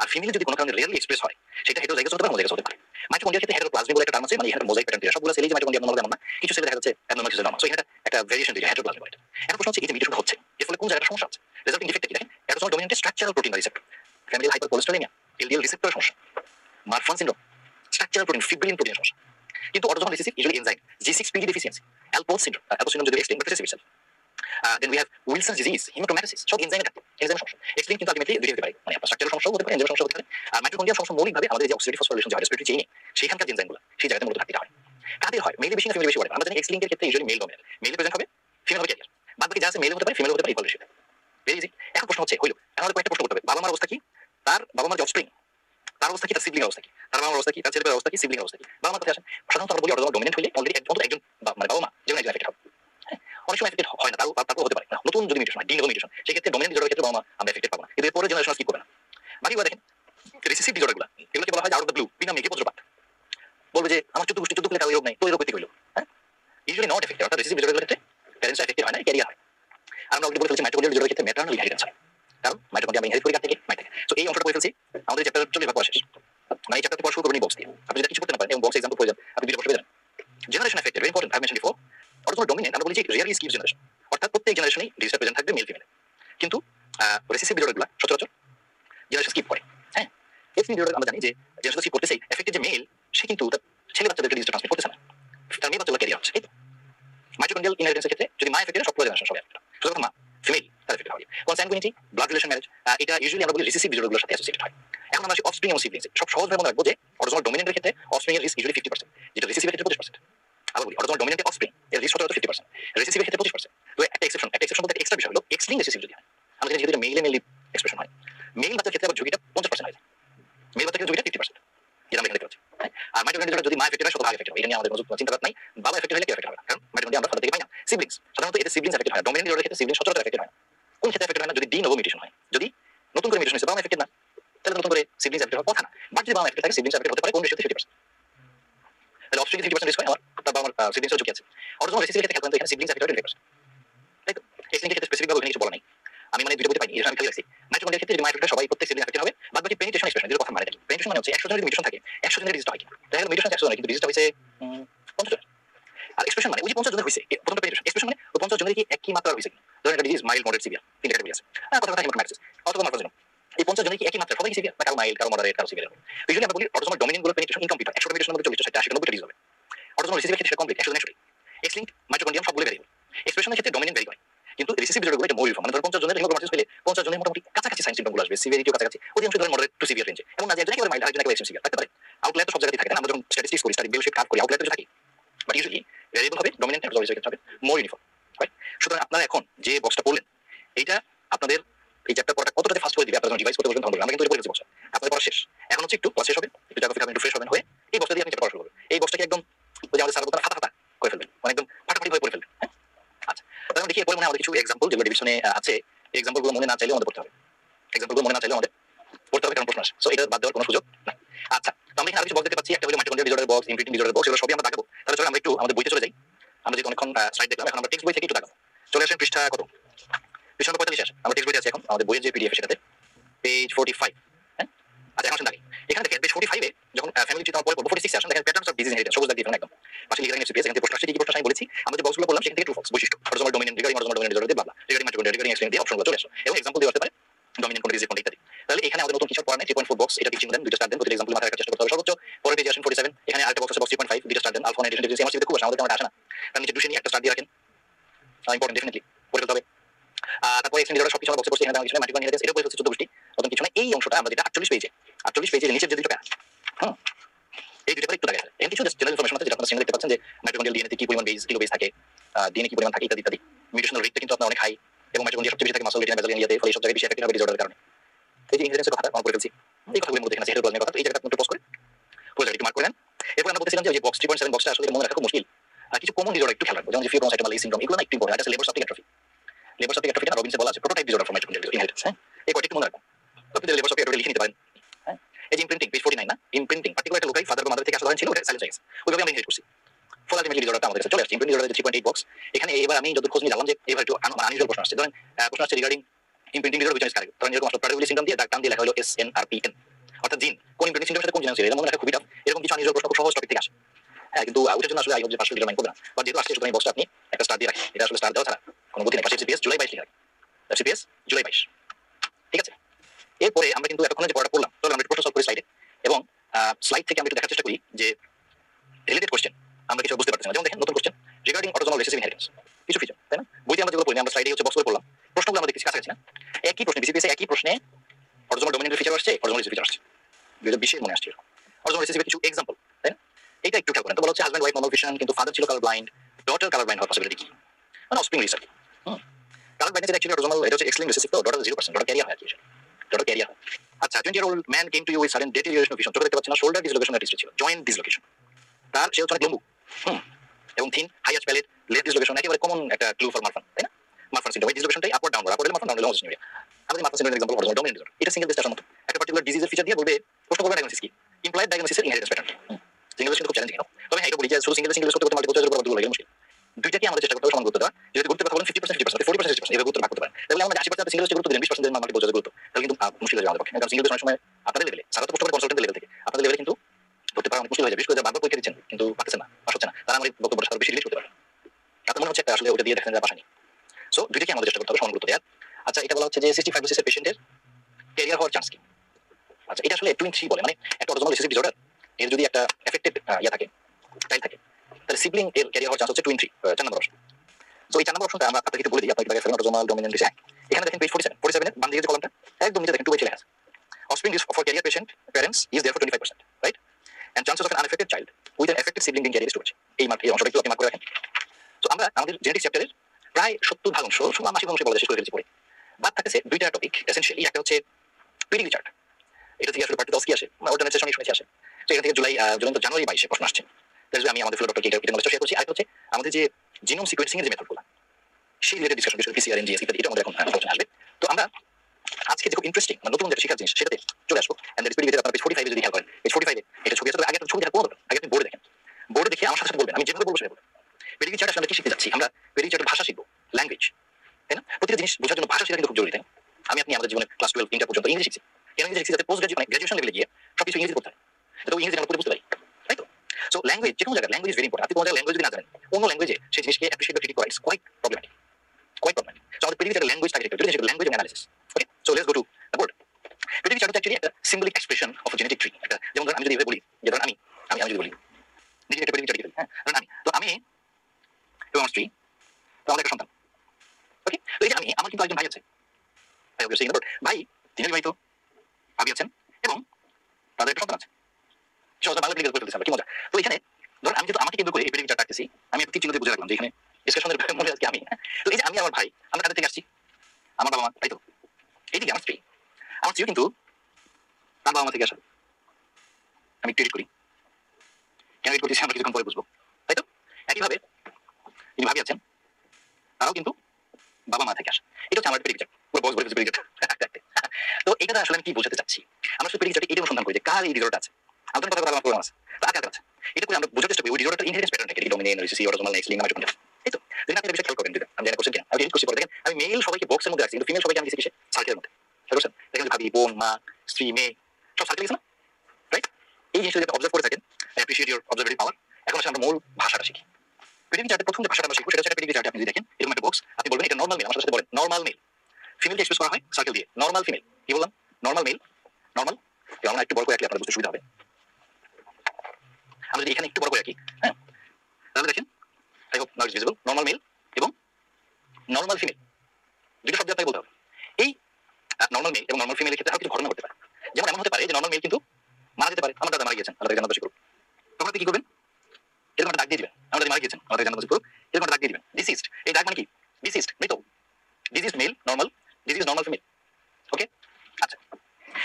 আর ফিমেল যদি কোনো কারণে রিয়েলি এক্সপ্রেস হয়, সেটা হেটারোজাইগাস হতে পারে হোমোজাইগাস হতে পারে। মাইটোকন্ড্রিয়ার ক্ষেত্রে হেটারোপ্লাজমি বলে একটা টার্ম আছে মানে এখানে মোজাইক প্যাটার্ন সবগুলো সেলই যে মাইটোকন্ড্রিয়া নরমাল এমন না কিছু সেলে দেখা যাচ্ছে অ্যাবনর্মাল কিছু নরমাল সো এখানে একটা ভেরিয়েশন দিয়ে হেটারোপ্লাজমি বলে এখন প্রশ্ন হচ্ছে, এই যে মিউটেশন হচ্ছে, এর ফলে কোন জায়গাটা সমস্যা হচ্ছে? রেজাল্টিং ডিফেক্ট কি দেখেন autosomal ডমিনেন্টের structural protein receptor familial hypercholesterolaemia LDL receptor সমস্যা। Marfan syndrome structural protein fibrillin প্রোটিনের সমস্যা। কিন্তু autosomal recessive usually enzyme G6PD deficiency Alport syndrome Alport syndrome যদি extreme recessive then we have Wilson disease haemochromatosis সব এনজাইমের ঘাটতি enzyme সমস্যা extreme কিন্তু আলটিমেটলি দুই হতে পারে মানে আপনার স্ট্রাকচারাল সমস্যা হতে পারে এনজাইম সমস্যা হতে পারে আর মাইটোকন্ড্রিয়াল সমস্যা মৌলিকভাবে আমাদের যে অক্সিডেটিভ ফসফোরিলেশন যে রেসপিরেটরি চেইনে সেখানকার এনজাইমগুলো সেই জায়গাতে মূলত ঘাটতিটা হয়। কাদের হয় মেলে বেশি না ফিমেল বেশি বলে আমরা জানি এক্স লিঙ্কের ক্ষেত্রে ইউজুয়ালি মেল ডোমিনেন্ট মেলে প্রেজেন্ট হবে ফিমেল হবে ক্যারিয়ার বাদ বাকি যা আছে মেল হতে পারে ফিমেল হতে পারে ইকুয়াল রেশিও ভেরি ইজি এখন প্রশ্ন হচ্ছে হইল এখন আমাদের কয়েকটা প্রশ্ন করতে হবে। বাবা মার অবস্থা কি? তার বাবা মার যে অফস্প্রিং তার অবস্থা কি? তার সিবলিং অবস্থা কি? তার বাবার অবস্থা কি? তার ছেলের অবস্থা কি? সিবলিং অবস্থা কি? বাবা মার কাছে আসেন সাধারণত আমরা বলি অটোজোমাল ডমিনেন্ট হলে অলরেডি অন্তত একজন মানে বাবা মা যেমন একজন এফেক্ট হবে। হ্যাঁ, অনেক সময় এফেক্ট হয় না তারও তারপর হতে পারে। নতুন যদি মিউটেশন হয় ডিন মিউটেশন সেক্ষেত্রে ডমিনেন্ট ডিজর্ডার ক্ষেত্রে বাবা আমরা এফেক্টেড পাবো না। কিন্তু এরপরে জেনারেশন স্কিপ করবে না। বাকিগুলো দেখেন রিসিসিভ ডিজর্ডারগুলো এগুলোকে বলা হয় আউট অফ দ্য ব্লু বিনা মেঘে বজ্রপাত বলবে যে, আমার চোদ্দ গোষ্ঠী কুলে কারও রোগ নেই, তো রোগ হইল। হ্যাঁ? ইউজুয়ালি নট এফেক্টেড অর্থাৎ রিসিসিভ ডিজর্ডার ক্ষেত্রে প্যারেন্টস এফেক্টেড হয় না ক্যারিয়ার হয়। আর আমরা অলরেডি বলে ফেলছি মাইটোকন্ড্রিয়াল ডিজর্ডার ক্ষেত্রে ম্যাটারনাল ইনহেরিটেন্স হয়। কারণ মাইটোকন্ড্রিয়া আমরা ইনহেরিট করি কার থেকে? মাই থেকে। সো এই অংশটা ফেলছি, আমাদের চ্যাপ্টার চল্লিশ ভাগ শেষ। মানে এই চ্যাপ্টারতে পড়া শুরু করবেন বক্স দিয়ে। আপনি যদি কিছু করতে না পারেন এবং বক্স এক্সাম্পল প্রয়োজন আপনি দুটো বসে দেন generation affected very important I mention before autosomal dominant আমরা বলি যে রিয়ালি স্কিপ জেনারেশন অর্থাৎ প্রত্যেক জেনারেশনেই ডিজিটাল প্রেজেন্ট থাকবে মেল ফিমেল কিন্তু রেসিসিভ ডিজর্ডারগুলো সচরাচর জেনারেশন স্কিপ করে হ্যাঁ? এক্স ডিজর্ডার আমরা জানি যে জেনারেশন স্কিপ করতেছে এফেক্টেড যে মেল সে কিন্তু তার ছেলে বাচ্চাদেরকে ডিজিটাল ট্রান্সমিট করতেছে না। তার মেয়ে বাচ্চাগুলো ক্যারিয়ার হচ্ছে, এই তো। মাইটোকন্ড্রিয়াল ইনহেরিটেন্সের ক্ষেত্রে যদি মা এফেক্টেড সব জেনারেশন সবাই সুতরাং মা ফিমেল তার এফেক্টেড হবে কনস্যাঙ্গুইনিটি ব্লাড রিলেশন ম্যারেজ এটা ইউজুয়ালি আমরা বলি রিসিসিভ ডিজর্ডারগুলোর সাথে অ্যাসোসিয়েটেড হয়। এখন আমরা অফস্প্রিং এবং সিবলিংস সব সহজ ভাবে মনে রাখব যে অটোজোমাল ডমিনেন্টের ক্ষেত্রে অফস্প্রিং এর রিস্ক ইউজুয়ালি ফিফটি পার্সেন্ট যেটা রিসিসিভের ক্ষেত্রে পঁচিশ পার্সেন্ট আবার বলি অটোজোমাল ডমিনেন্টে অফস্প্রিং এর রিস্ক সচরাচর ফিফটি পার্সেন্ট রিসিসিভের ক্ষেত্রে পঁচিশ পার্সেন্ট তো একটা এক্সেপশন একটা এক্সেপশন বলতে এক্সট্রা বিষয় হলো এক্সলিং রিসিসিভ যদি হয় আমরা জানি যেহেতু মেইলে মেইলি এক্সপ্রেশন হয় মেইল বাচ্চার ক্ষেত্রে আবার ঝুঁকিটা পঞ্চাশ পার্সেন্ট হয় মেইল বাচ্চার ঝুঁকিটা ফিফটি পার্সেন্ট যেটা আমরা দেখতে পাচ্ছি। হ্যাঁ? আর মাইটোকন্ড্রিয়া যদি মা এফেক্টেড হয়, শতভাগ এফেক্ট হবে এটা নিয়ে আমাদের কোনো চিন্তা নাই। বাবা এফেক্টেড হলে কেউ এফেক্ট হবে কারণ মাইটোকন্ড্রিয়া আমরা ফাদার থেকে পাই না। সিবলিংস সাধারণত এতে সিবলিংস এফেক্টেড হয় ডমিনেন্ট ক্ষেত্রে সিবলিংস সচরাচর এফেক্টেড হয় না। কোন ক্ষেত্রে এফেক্টেড হয় না? যদি ডি নোভো মিউটেশন হয়, যদি নতুন করে মিউটেশন হয়েছে, বাবা এফেক্টেড না, তাহলে নতুন করে সিবলিংস এফেক্টেড হওয়ার কথা না। বাট যদি বাবা এফেক্টেড থাকে সিবলিংস এফেক্টেড হতে পারে, কোন রেশিওতে ফিফটি পার্সেন্ট তাহলে অপশন ফিফটি পার্সেন্ট রিস্ক হয় আমার তার বাবা আমার সিবলিংসের ঝুঁকি আছে অটোজোমাল রেসিসিভের ক্ষেত্রে খেলতে এখানে সিবলিংস এফেক্টেড টোয়েন্টি পার্সেন্ট তাই তো এক্সলিংয়ের ক্ষেত্রে স্পেসিফিক ভাবে ওখানে কিছু বলা নাই আমি মানে দুটো বইতে পাইনি এটা আমি খালি রাখছি মাইটোকন্ড্রিয়ার ক্ষেত্রে যদি মাইটোকন্ড্রিয়া সবাই প্রত্যেক সিবলিং এফেক্টেড হবে বাদ বাকি পেনিটেশন এক্সপ্রেশন যেটা কথা মানে থাকি পেনিটেশন মানে হচ্ছে একশো জনের মিউটেশন থাকে একশো জনের রেজিস্টার হয় কিনা দেখা গেল মিউটেশন একশো জনের কিন্তু রেজিস্টার হয়েছে উম, পঞ্চাশ জনের আর এক্সপ্রেশন মানে ওই যে পঞ্চাশ জনের হয়েছে এ- প্রথমটা পেনিটেশন এক্সপ্রেশন মানে ওই পঞ্চাশ জনের কি একই মাত্রার হয়েছে কিনা ধরেন একটা ডিজিজ মাইল্ড মডারেট সিভিয়ার তিন ক্যাটাগরি আছে হ্যাঁ কথা কথা হেমাটোমাইসিস অথবা মার্ফাজিনম এই পঞ্চাশ জনের কি একই মাত্রা সবাই কি সিভিয়ার না কারও মাইল্ড কারও মডারেট কারও সিভিয়ার ইউজুয়ালি আমরা বলি অটোজোমাল ডমিনেন্টগুলো পেনিটেশন ইনকমপ্লিট হয় একশো পেনিটেশন মধ্যে চল্লিশ ষাট আশি নব্বই ডিজিজ হবে অটোজোমাল রিসিভের ক্ষেত্রে কমপ্লিট একশো জন একশো এক্সলিংক মাইটোকন্ড্রিয়াম সবগুলো ভেরিয়েবল এক্সপ্রেশনের ক্ষেত্রে ডমিনেন্ট ভেরি হয় কিন্তু রিসিভ ডিজর্ডারগুলো এটা মৌলিক মানে ধরুন পঞ্চাশ জনের হেমোগ্লোবিন পেলে পঞ্চাশ জনের মোটামুটি কাছাকাছি সাইন সিম্পটমগুলো আসবে সিভিয়ারিটিও কাছাকাছি অধিকাংশ ধরেন মডারেট টু সিভিয়ার রেঞ্জে এবং না যে একজন একেবারে মাইল্ড আরেকজন একেবারে এক্সট্রিম সিভিয়ার থাকতে পারে আউটলাইন তো সব জায়গায় থাকে না আমরা যখন স্ট্যাটিস্টিক্স করি স্টাডি বেল শেপ কার্ভ করি আউটলাইন তো থাকে বাট ইউজুয়ালি ভেরিয়েবল হবে ডমিনেন্ট এবং ক্ষেত্রে হবে মোর ইউনিফর্ম রাইট সুতরাং আপনারা এখন যে বক্সটা পড়লেন এইটা আপনাদের এই চ্যাপ্টার পড়াটা কতটাতে ফাস্ট করে দিবে আপনারা ডিভাইস করতে বলবেন তখন বলবেন। আমরা কিন্তু এটা পড়ে ফেলছি বক্সটা আপনাদের পড়া শেষ এখন হচ্ছে একটু ক্লাস শেষ হবে একটু জায়গা ফিরে একটু ফ্রেশ হবেন হয়ে এই বক্সটা দিয়ে আপনি চ্যাপ্টার পড়া শুরু করবেন এই বক্সটাকে একদম ওই যে আমাদের স্যার বলতেন হাতা হাতা করে ফেলবেন মানে একদম ফাটাফাটি করে পড়ে ফেলবেন হ্যাঁ আচ্ছা তাহলে দেখি এরপরে মনে আমাদের কিছু এক্সাম্পল যেগুলো ডিভিশনে আছে, এই এক্সাম্পলগুলো মনে না চাইলেও আমাদের পড়তে হবে। এক্সাম্পলগুলো মনে না চাইলেও আমাদের পড়তে হবে, কারণ প্রশ্ন আসে। সো এটা বাদ দেওয়ার কোনো সুযোগ নাই আচ্ছা তো আমরা এখানে কিছু বক্স দেখতে পাচ্ছি একটা হলো mitochondrial disorder box imprinting disorder box এগুলো সবই আমরা দেখাবো। তাহলে চলো আমরা একটু আমাদের বইতে চলে যাই। আমরা যেহেতু অনেকক্ষণ স্লাইড দেখলাম, এখন আমরা টেক্সট বই থেকে একটু দেখাবো। চলে আসেন পৃষ্ঠা কত? পৃষ্ঠা পঁয়তাল্লিশ আসে আমরা টেক্সট বইতে আছি এখন, আমাদের বইয়ের যে পিডিএফ সেটাতে পেজ ফোর্টি ফাইভ আচ্ছা পরে পারে কোন ডিজিজ তাহলে এখানে আমাদের নতুন কিছু পড়া নেই থ্রি পয়েন্ট এটা পরের পেজে আসেন এখানে আরেকটা বক্স আছে ফাইভ দুটো স্টার আসে না। তার নিচে দুশো নিয়ে একটা স্টার দিয়ে রাখেন। ইম্পর্টেন্ট ডেফিনেটলি ফেলতে হবে। তারপরে এক্সপ্লেন ডিজর্ডার সবকিছু আমরা বক্সে পড়ছি এখানে তেমন কিছু এটা বলে হচ্ছে চোদ্দ গোষ্ঠী নতুন কিছু না এই অংশটা আমরা যেটা আটচল্লিশ পেজে আটচল্লিশ পেজের নিচের যে দুটো হুম, এই দুটো একটু যায় এখানে কিছু জেনারেল ইনফরমেশন আছে, যেটা দেখতে পাচ্ছেন যে মাইটোকন্ড্রিয়াল ডিএনএতে কি পরিমাণ বেস কিলো বেস থাকে ডিএনএ কি পরিমাণ থাকে, ইত্যাদি ইত্যাদি। মিউটেশনাল রেটটা কিন্তু আপনার অনেক হাই এবং মাইটোকন্ড্রিয়া সবচেয়ে বেশি থাকে মাসল রেটিনা ইয়াতে ফলে সব জায়গায় বেশি এফেক্ট হবে ডিজর্ডারের কারণে। এই যে ইনহেরিটেন্সের কথাটা আমরা বলে এই কথাগুলোর মধ্যে এখানে সেটা কথা, এই জায়গাটা একটু পোস্ট করে পুরো জায়গাটি মার্ক করে এরপর আমরা বলতেছিলাম যে ওই বক্স থ্রি পয়েন্ট সেভেন বক্সটা আসলে মনে রাখা খুব মুশকিল কিছু কমন ডিজর্ডার একটু রাখব, যেমন যে ফিব্রোসাইটোমাল সিনড্রোম এগুলো না একটু ইম্পর্টেন্ট এটা Leber optic atrophy Leber optic অ্যাট্রফিটা রবিনসে বলা আছে prototype disorder for mitochondrial inheritance হ্যাঁ? এই কয়টা একটু মনে রাখব আপনি লেবার সাপটিক অ্যাট্রফি লিখে নিতে পারেন। হ্যাঁ? এই ইমপ্রিন্টিং পেজ 49 না? ইমপ্রিন্টিং পার্টিকুলার একটা লোকাই ফাদার বা মাদার থেকে আসা ছিল, ওটা সাইলেন্স হয়ে গেছে। ওইভাবে আমি ইনহেরিট করছি। ফলে আলটিমেটলি ডিজর্ডারটা আমাদের কাছে চলে আসছে। ইমপ্রিন্টিং ডিজর্ডার থ্রি বক্স এখানে এবার আমি যত খোঁজ নিয়ে জানলাম যে এবার একটু আনইউজুয়াল প্রশ্ন আসছে। ধরেন প্রশ্ন আসছে regarding imprinting disorder which correct ধরেন এরকম আসলে প্রায়োরিটি সিনড্রোম দিয়ে ডাক্তার দিয়ে লেখা হলো S N R P N অর্থাৎ জিন কোন ইমপ্রিন্টিং সিনড্রোমের সাথে কোন জিন আছে এটা মনে রাখা খুবই টাফ এরকম কিছু আনইউজুয়াল প্রশ্ন খুব সহজ টপিক থেকে আসে। হ্যাঁ কিন্তু ওটার জন্য আসলে আই হোপ যে পাঁচশো মাইন্ড করবে না। বা যেহেতু আসছে, সুতরাং বক্সটা আপনি একটা স্টার দিয়ে রাখেন। এটা আসলে স্টার দেওয়া ছাড়া। কোনো গতি নেই, পাশে সিপিএস জুলাই বাইশ লিখে সিপিএস জুলাই বাইশ। ঠিক আছে? এরপরে আমরা কিন্তু এতক্ষণ যে পড়াটা পড়লাম তাহলে আমরা প্রশ্ন সলভ করি স্লাইডে এবং স্লাইড থেকে আমরা একটু দেখার চেষ্টা করি যে রিলেটেড কোশ্চেন আমরা কিছু বুঝতে পারছি না। যেমন দেখেন, নতুন question regarding autosomal recessive inheritance কিছু ফিচার তাই না? বইতে আমরা যেগুলো পড়ি, আমরা স্লাইডে হচ্ছে বক্স করে পড়লাম। প্রশ্নগুলো আমরা দেখছি কাছাকাছি, না? একই প্রশ্নে বিসিপিএস একই প্রশ্নে অটোজোমাল ডোমিনেন্ট ফিচার আসছে অটোজোমাল রিসেসিভ ফিচার আসছে। দুই হাজার মনে আসছে অটোজোমাল রিসেসিভের কিছু এক্সাম্পল তাই না? এটা একটু খেয়াল করেন। তো বলা হচ্ছে হাজব্যান্ড ওয়াইফ নর্মাল ভিশন কিন্তু ফাদার ছিল colour blind daughter colour blind হওয়ার পসিবিলিটি কি? মানে offspring research colour blind actually autosomal এটা হচ্ছে এক্সলিং রিসেসিভ তো daughter zero percent daughter carrier হয় ডটার ক্যারিয়ার হয়। আচ্ছা twenty year old man came to you with sudden deterioration of vision চোখে দেখতে পাচ্ছে না শোল্ডার ডিসলোকেশন অ্যাটিস্ট ছিল জয়েন্ট ডিসলোকেশন তার সে হচ্ছে অনেক লম্বু। হুম, এবং থিন হাই আচ প্যালেট লেট ডিসলোকেশন একেবারে কমন একটা ক্লু ফর মারফান তাই না? মারফান সিন্ড্রোম এই ডিসলোকেশনটাই upward downward upward Marfan downward launch নিউরিয়া আমাদের মারফান সিন্ড্রোম এক্সাম্পল হলো ডোমিনেন্ট ডিসঅর্ডার এটা সিঙ্গেল ডিসটেশন মতো। একটা পার্টিকুলার ডিজিজের ফিচার দিয়ে বলবে, প্রশ্ন করবে ডায়াগনোসিস কি? ইমপ্লয়েড ডায়াগনোসিসের ইনহেরিটেন্স প্যাটার্ন সিঙ্গেল ডিসটেশন খুব চ্যালেঞ্জিং তবে হ্যাঁ এটা বলি যে শুধু সিঙ্গেল সিঙ্গেল করতে করতে মাল্টিপল চয়েসের উপর লাগে মুশকিল। দুইটাকে আমাদের চেষ্টা করতে সমান গুরুত্ব দেওয়া যদি গুরুত্ব কথা বলেন fifty percent fifty percent forty percent এভাবে গুরুত্ব ভাগ করতে পারেন। তাহলে আমরা আশি পার্সেন্ট সিঙ্গেল গুরুত্ব দিলেন বিশ পার্সেন্ট মাল্টিপল গুরুত্ব। তাহলে কিন্তু মুশকিল হয়ে যাবে আমাদের কারণ সিঙ্গেল অনেক সময় আপনাদের লেভেলে সারা তো প্রশ্ন কনসালটেন্ট লেভেল থেকে। আপনাদের লেভেলে কিন্তু ধরতে পারা মুশকিল হয়ে যাবে বিশেষ করে বারবার পরীক্ষা দিচ্ছেন, কিন্তু পাচ্ছেন না পাস হচ্ছে না, তারা আমার এই বক্তব্যটা বেশি রিলিজ করতে পারে আপনার মনে হচ্ছে একটা আসলে ওটা দিয়ে দেখেন যে পাশানি সো দুইটাকে আমাদের চেষ্টা করতে হবে সমান গুরুত্ব দেওয়ার? আচ্ছা এটা বলা হচ্ছে যে সিক্সটি বছরের পেশেন্টের ক্যারিয়ার হওয়ার চান্স কি? আচ্ছা এটা আসলে টুইন থ্রি বলে। মানে একটা অটোজোমাল রিসেসিভ ডিসঅর্ডার এর যদি একটা এফেক্টেড ইয়া থাকে চাইল্ড থাকে তাহলে সিবলিং এর ক্যারিয়ার হওয়ার চান্স হচ্ছে থ্রি চার নম্বর অপশন তো এই চার নম্বর অপশনটা আমরা আপনাকে বলে দিই আপনাকে দেখেন অটোজোমাল ডোমিনেন্ট রিসেস এখানে দেখেন পেজ ফোর্টি সেভেন ফোর্টি সেভেনের বাম দিকে যে কলমটা একদম নিচে দেখেন টু লেখা আছে offspring is for carrier patient parents is therefore 25%, right? And chances of an unaffected child with an affected sibling being carrier is too much. এই মার্ক এই অংশটা একটু আপনি মার্ক করে রাখেন। তো আমরা আমাদের জেনেটিক চ্যাপ্টারের প্রায় সত্তর ভাগ অংশ সোয়া আশি অংশ বলা শেষ করে ফেলেছি পরে বাদ থাকতেছে দুইটা টপিক এসেন্সিয়ালি একটা হচ্ছে পিডিবি চার্ট এটা থেকে আসলে পার্টি দশ কি আসে ওটা সেশন শুনেছি আসে। তো এখান থেকে জুলাই জুলাই জানুয়ারি বাইশে প্রশ্ন আসছে। তাহলে আমি আমাদের ফ্লো ডক্টর এটা শেয়ার করছি। আর হচ্ছে আমাদের যে জিনোম সিকোয়েন্সিং এর যে মেথডগুলো সেই রিলেটেড ডিসকাশন বিষয়ে পিসিআর এনজিএস ইত্যাদি, এটা আমাদের এখন আলোচনা আসবে। তো আমরা আজকে যে খুব ইন্টারেস্টিং মানে নতুন যেটা শেখার জিনিস, সেটাতে চলে আসব। এন্ড দ্যাট ভিডিও আপনারা পেজ 45 যদি খেয়াল করেন পেজ 45 এ এটা ছবি আছে আগে একটা ছবি দেখা কোনো আগে আপনি বোর্ডে দেখেন। বোর্ডে দেখে আমার সাথে বলবেন, আমি যেভাবে বলব সেভাবে বলবেন পেডিগ্রি চার্ট আসলে কি শিখতে যাচ্ছি? আমরা পেডিগ্রি চার্টের ভাষা শিখব ল্যাঙ্গুয়েজ তাই না? প্রতিটা জিনিস বোঝার জন্য ভাষা শেখা কিন্তু খুব জরুরি, তাই আমি আপনি আমাদের জীবনে ক্লাস টুয়েলভ তিনটা পর্যন্ত ইংরেজি শিখছি। কেন ইংরেজি শিখছি? যাতে পোস্ট গ্রাজুয়েশন গ্রাজুয়েশন লেভেলে গিয়ে সবকিছু ইংরেজি করতে হয়। ওই ইংরেজি আমরা বুঝতে পারি। তো সো ল্যাঙ্গুয়েজ যে কোনো জায়গায় ল্যাঙ্গুয়েজ ভেরি ইম্পর্টেন্ট আপনি কোনো জায়গায় ল্যাঙ্গুয়েজ না জানেন, অন্য ল্যাঙ্গুয়েজে সেই জিনিসকে অ্যাপ্রিশিয়েট বা ক্রিটিক করা it's quite problematic quite problem so আমাদের পেডিগ্রি ল্যাঙ্গুয়েজ থাকে যদি সেটা language analysis okay so let's go to the board pedigree chart actually একটা symbolic expression of genetic tree একটা যেমন আমি যদি বলি যে ধরুন আমি আমি আমি যদি বলি। নিজে একটা পেডিগ্রি চার্ট হ্যাঁ? ধরুন আমি। তো আমি এবং আমার স্ত্রী, তো আমাদের একটা সন্তান। ওকে তো এই যে আমি, আমার কিন্তু একজন ভাই আছে। ভাই ভাই, তিনি বিবাহিত ভাবি আছেন এবং তাদের একটা সন্তান আছে। বাংলা এখানে আমি এই আমি আমি হ্যাঁ? আমি আমার ভাই, আমরা থেকে আমার বাবা মা এইদিকে আমার কিন্তু বাবা মা থেকে আমি edit করি। পরে বুঝব। ভাবি কিন্তু বাবা মা থেকে আসে। এটা হচ্ছে আমার ভরে পেডিগ্রি তো আসলে আমি কি বোঝাতে চাচ্ছি? আমরা শুধু পেডিগ্রি এটা অনুসন্ধান করি যে কার এই ডিজর্ডার আছে। আমাদের কথা বলা প্রোগ্রাম আছে। তো আগে আছে এটা করে আমরা বোঝার চেষ্টা করি, ওই ডিজর্ডারটা ইনহেরিটেন্স প্যাটার্ন থেকে dominant recessive autosomal X link আমি এই তো। দেখেন, আপনি বিষয়ে খেয়াল করবেন যদি আমি জানি কোশ্চেন কিনা। আমি edit করছি দেখেন। আমি মেল সবাইকে বক্সের মধ্যে রাখছি, কিন্তু ফিমেল সবাইকে আমি দিচ্ছি সার্কেলের মধ্যে। পারছেন দেখেন ভাবি, বোন, মা, স্ত্রী, মেয়ে, সব সার্কেল না? রাইট এই জিনিসটা যদি অবজার্ভ করে থাকেন অ্যাপ্রিশিয়েট ইউর অবজারভেটিভ পাওয়ার এখন আসলে আমরা মূল ভাষাটা শিখি। পেডিগ্রি চার্টে প্রথম যে ভাষাটা আমরা শিখব, সেটা হচ্ছে পেডিগ্রি চার্টে আপনি যদি দেখেন, এরকম একটা বক্স আপনি বলবেন, এটা নর্মাল মেল আমার সাথে বলেন নর্মাল মেল ফিমেলকে এক্সপ্রেস করা হয় সার্কেল দিয়ে। নর্মাল ফিমেল কি বললাম? নর্মাল মেল নর্মাল আমরা একটু বড় করে রাখলে আপনার বুঝতে সুবিধা হবে। আমরা যদি এখানে একটু বড় করে রাখি হ্যাঁ? তাহলে দেখেন I hope is visible normal male এবং নর্মাল ফিমেল দুটো শব্দ আপনাকে বলতে হবে। এই নর্মাল মেল এবং নর্মাল ফিমেলের ক্ষেত্রে আরও কিছু ঘটনা ঘটতে পারে। যেমন এমন হতে পারে যে নর্মাল মেল কিন্তু মারা যেতে পারে, আমার দাদা মারা গিয়েছেন আল্লাহ জানাতে করুন। তখন আপনি কি করবেন? এরকম একটা দাগ দিয়ে দিবেন আমার দাদা মারা গিয়েছেন আমাদের জানাতে করুন। এরকম একটা দাগ দিয়ে দিবেন। ডিসিস্ট এই দাগ মানে কি? ডিসিস্ট মৃত। Disease male normal disease normal female okay আচ্ছা।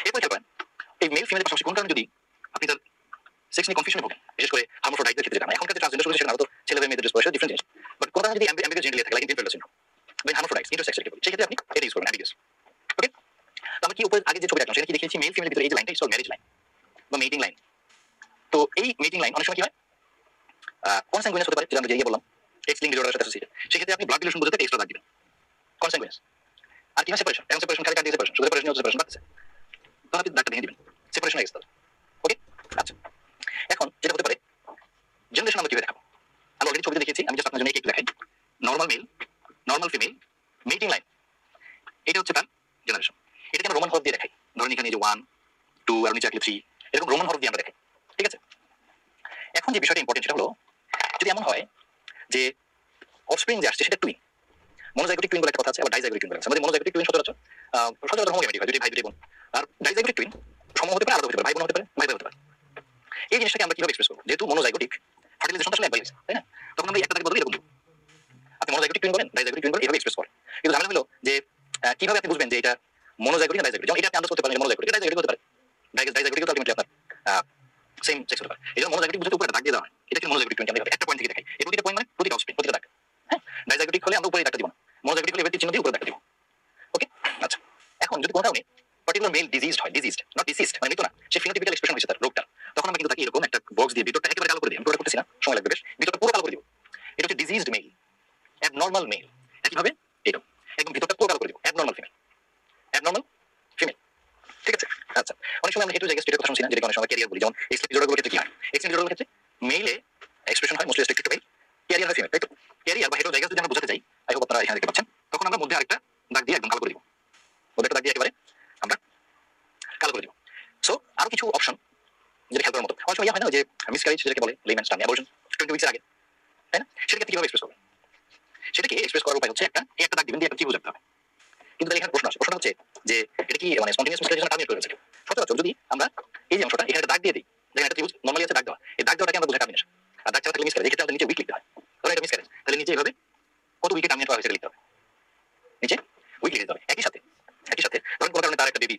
এরপর খেয়াল করেন, এই মেল ফিমেলের পাশাপাশি কোন কারণে যদি আপনি তার সেক্স নিয়ে কনফিউশনে ভোগেন বিশেষ করে হার্মোফ্রোডাইটের ক্ষেত্রে যেটা। আমরা এখনকার ট্রান্সজেন্ডার শুরু সেটা তো ছেলে মেয়েদের ড্রেস পয়সা ডিফারেন্ট জিনিস। বাট কোন যদি অ্যাম্বিগের জেন্ডার থাকে লাইক ইনফেন্টাল সিনড্রোম বা হার্মোফ্রোডাইটস ইন্টারসেক্সের ক্ষেত্রে সেক্ষেত্রে আপনি এটা ইউজ করবেন অ্যাম্বিগাস ওকে আমরা কি উপরে আগে যে ছবি সেটা কি দেখিয়েছি মেল ফিমেলের ভিতরে এই যে লাইনটা ইটস ম্যারেজ লাইন বা মেটিং লাইন তো এই মেটিং লাইন অনেক সময় কি হয়? কনসেন্গুইনাস হতে পারে, যেটা আমরা যে ইয়ে বললাম এক্স লিঙ্ক ডিজর্ডারের সাথে অ্যাসোসিয়েটেড সেক্ষেত্রে আপনি ব্লাড রিলেশন বুঝতে এক্সট্রা দাগ দিবেন। কনসেন্গুইনাস আর কি হয় সেপারেশন এখন সেপারেশন খালি কাটিয়ে সেপারেশন শুধু সেপারেশন হচ্ছে সেপারেশন বাড়ছে তখন আপনি দাগটা ভেঙে দিবেন। সেপারেশন তাহলে। ওকে আচ্ছা। এখন যেটা হতে পারে। জেনারেশন আমরা কীভাবে দেখাবো? আমি অলরেডি ছবিতে দেখিয়েছি, আমি জাস্ট আপনার জন্য একটু দেখাই। Normal male normal female meeting line এটা হচ্ছে তার জেনারেশন এটাকে আমরা রোমান হরফ দিয়ে দেখাই। ধরুন এখানে যে ওয়ান টু আর নিচে রাখলে থ্রি এরকম রোমান হরফ দিয়ে আমরা দেখাই। ঠিক আছে? এখন যে বিষয়টা ইম্পর্টেন্ট সেটা হলো, যদি এমন হয় যে অফস্প্রিং যে আসছে, সেটা টুইন মনোজাইগোটিক টুইন বলে একটা কথা আছে, আবার ডাইজাইগোটিক টুইন বলে আমাদের মনোজাইগোটিক টুইন সচরাচর সচরাচর হোমোগ্যামেটিক হয়, যদি ভাই দুটি বোন। আর ডাইজাইগোটিক টুইন সম হতে পারে আলাদা হতে পারে, ভাই বোন হতে পারে, ভাই ভাই হতে পারে। এই জিনিসটাকে আমরা কীভাবে এক্সপ্রেস করব? যেহেতু মনোজাইগোটিক ফার্টিলাইজেশন আসলে একবারই তাই না? তখন আমরা একটা তাকে বদলে এরকম আপনি মনোজাইগোটিক টুইন করেন ডাইজাইগোটিক টুইন করেন এভাবে এক্সপ্রেস করেন। কিন্তু ঝামেলা হলো যে কীভাবে আপনি বুঝবেন যে এটা মনোজাইগোটিক না ডাইজাইগোটিক যেমন এটা আপনি আন্দাজ করতে পারেন মনোজাইগোটিক ডাইজাইগোটিক হতে পারে। ডাইজাইগোটিক তো আলটিমেটলি আপনার সেম সেক্স হতে পারে। এই জন্য মনোজাইগোটিক বুঝতে উপরে দাগ দিয়ে দেওয়া এটা কি মনোজাইগোটিক টুইন আমরা একটা পয়েন্ট থেকে দেখাই। এই প্রতিটা পয়েন্ট মানে প্রতিটা অফস্প্রিং প্রতিটা দাগ। হ্যাঁ? ডাইজাইগোটিক হলে আমরা উপরে দাগটা দিব না। মনোজাইগোটিক হলে এবার চিহ্ন দিয়ে উপরে দাগটা দিব। ওকে আচ্ছা। এখন যদি কোনো কারণে পার্টিকুলার মেল ডিজিজড হয় ডিজিজড নট ডিসিজড মানে মৃত না, সে ফিনোটিপিক্যাল এক্সপ্রেশন হয়েছে তার রোগটা তখন আমরা কিন্তু তাকে এরকম একটা বক্স দিয়ে ভিতরটা একেবারে কালো করে দিই। আমি করতেছি না, সময় লাগবে বেশ। ভিতরটা পুরো কালো করে দিব। এটা হচ্ছে ডিজিজড মেল অ্যাবনর্মাল মেল একইভাবে এরকম একদম ভিতরটা পুরো কালো করে দিব অ্যাবনর্মাল ফিমেল অ্যাবনর্মাল ফিমেল ঠিক আছে? আচ্ছা। অনেক সময় আমরা হেটু জায়গায় স্টেটের কথা শুনছি না যেটা অনেক সময় ক্যারিয়ার বলি। যেমন এক্সপ্রেস জোড়াগুলোর ক্ষেত্রে কি হয়? এক্সপ্রেস জোড়াগুলোর ক্ষেত্রে মেলে এক্সপ্রেশন হয় মোস্টলি রেস্ট্রিক্টেড মেল ক্যারিয়ার হয় ফিমেল তাই তো? ক্যারিয়ার বা হেটু জায়গা যদি আমরা বোঝাতে চাই আই হোপ আপনারা এখানে দেখতে পাচ্ছেন, তখন আমরা মধ্যে আরেকটা দাগ দিয়ে একদম কালো করে দিব। মধ্যে একটা দাগ দিয়ে একেবারে আমরা কালো করে দিব। সো আরও কিছু অপশন যেটা খেয়াল মতো। অনেক সময় ইয়ে হয় না যে মিসক্যারেজ যেটাকে বলে লেমেন্স টার্মে অ্যাবর্শন টোয়েন্টি উইক্সের আগে। তাই না? সেটাকে কীভাবে এক্সপ্রেস করবেন সেটাকে এক্সপ্রেস করার উপায় হচ্ছে একটা, এই একটা দাগ দিবেন, দিয়ে একটা ত্রিভুজ আঁকতে হবে। কিন্তু এখানে প্রশ্ন আছে প্রশ্ন হচ্ছে যে, এটা কি মানে স্পন্টেনিয়াস মিসক্যারেজ টার্মিনেট করে ফেলছে সচরাচর যদি আমরা এই যে অংশটা, এখানে দাগ দিয়ে দিই, যেখানে একটা ত্রিভুজ নর্মালি আছে দাগ দেওয়া। এই দাগ দেওয়াটাকে আমরা বোঝাই টার্মিনেশন আর দাগ ছাড়া থাকলে মিসক্যারেজ এক্ষেত্রে আমাদের নিচে উইক লিখতে হয়। তাহলে এটা মিসক্যারেজ তাহলে নিচে এইভাবে কত উইকে টার্মিনেট করা হয়েছে লিখতে হবে। নিচে উইক লিখতে হবে। একই সাথে একই সাথে, ধরেন কোনো কারণে তার একটা বেবি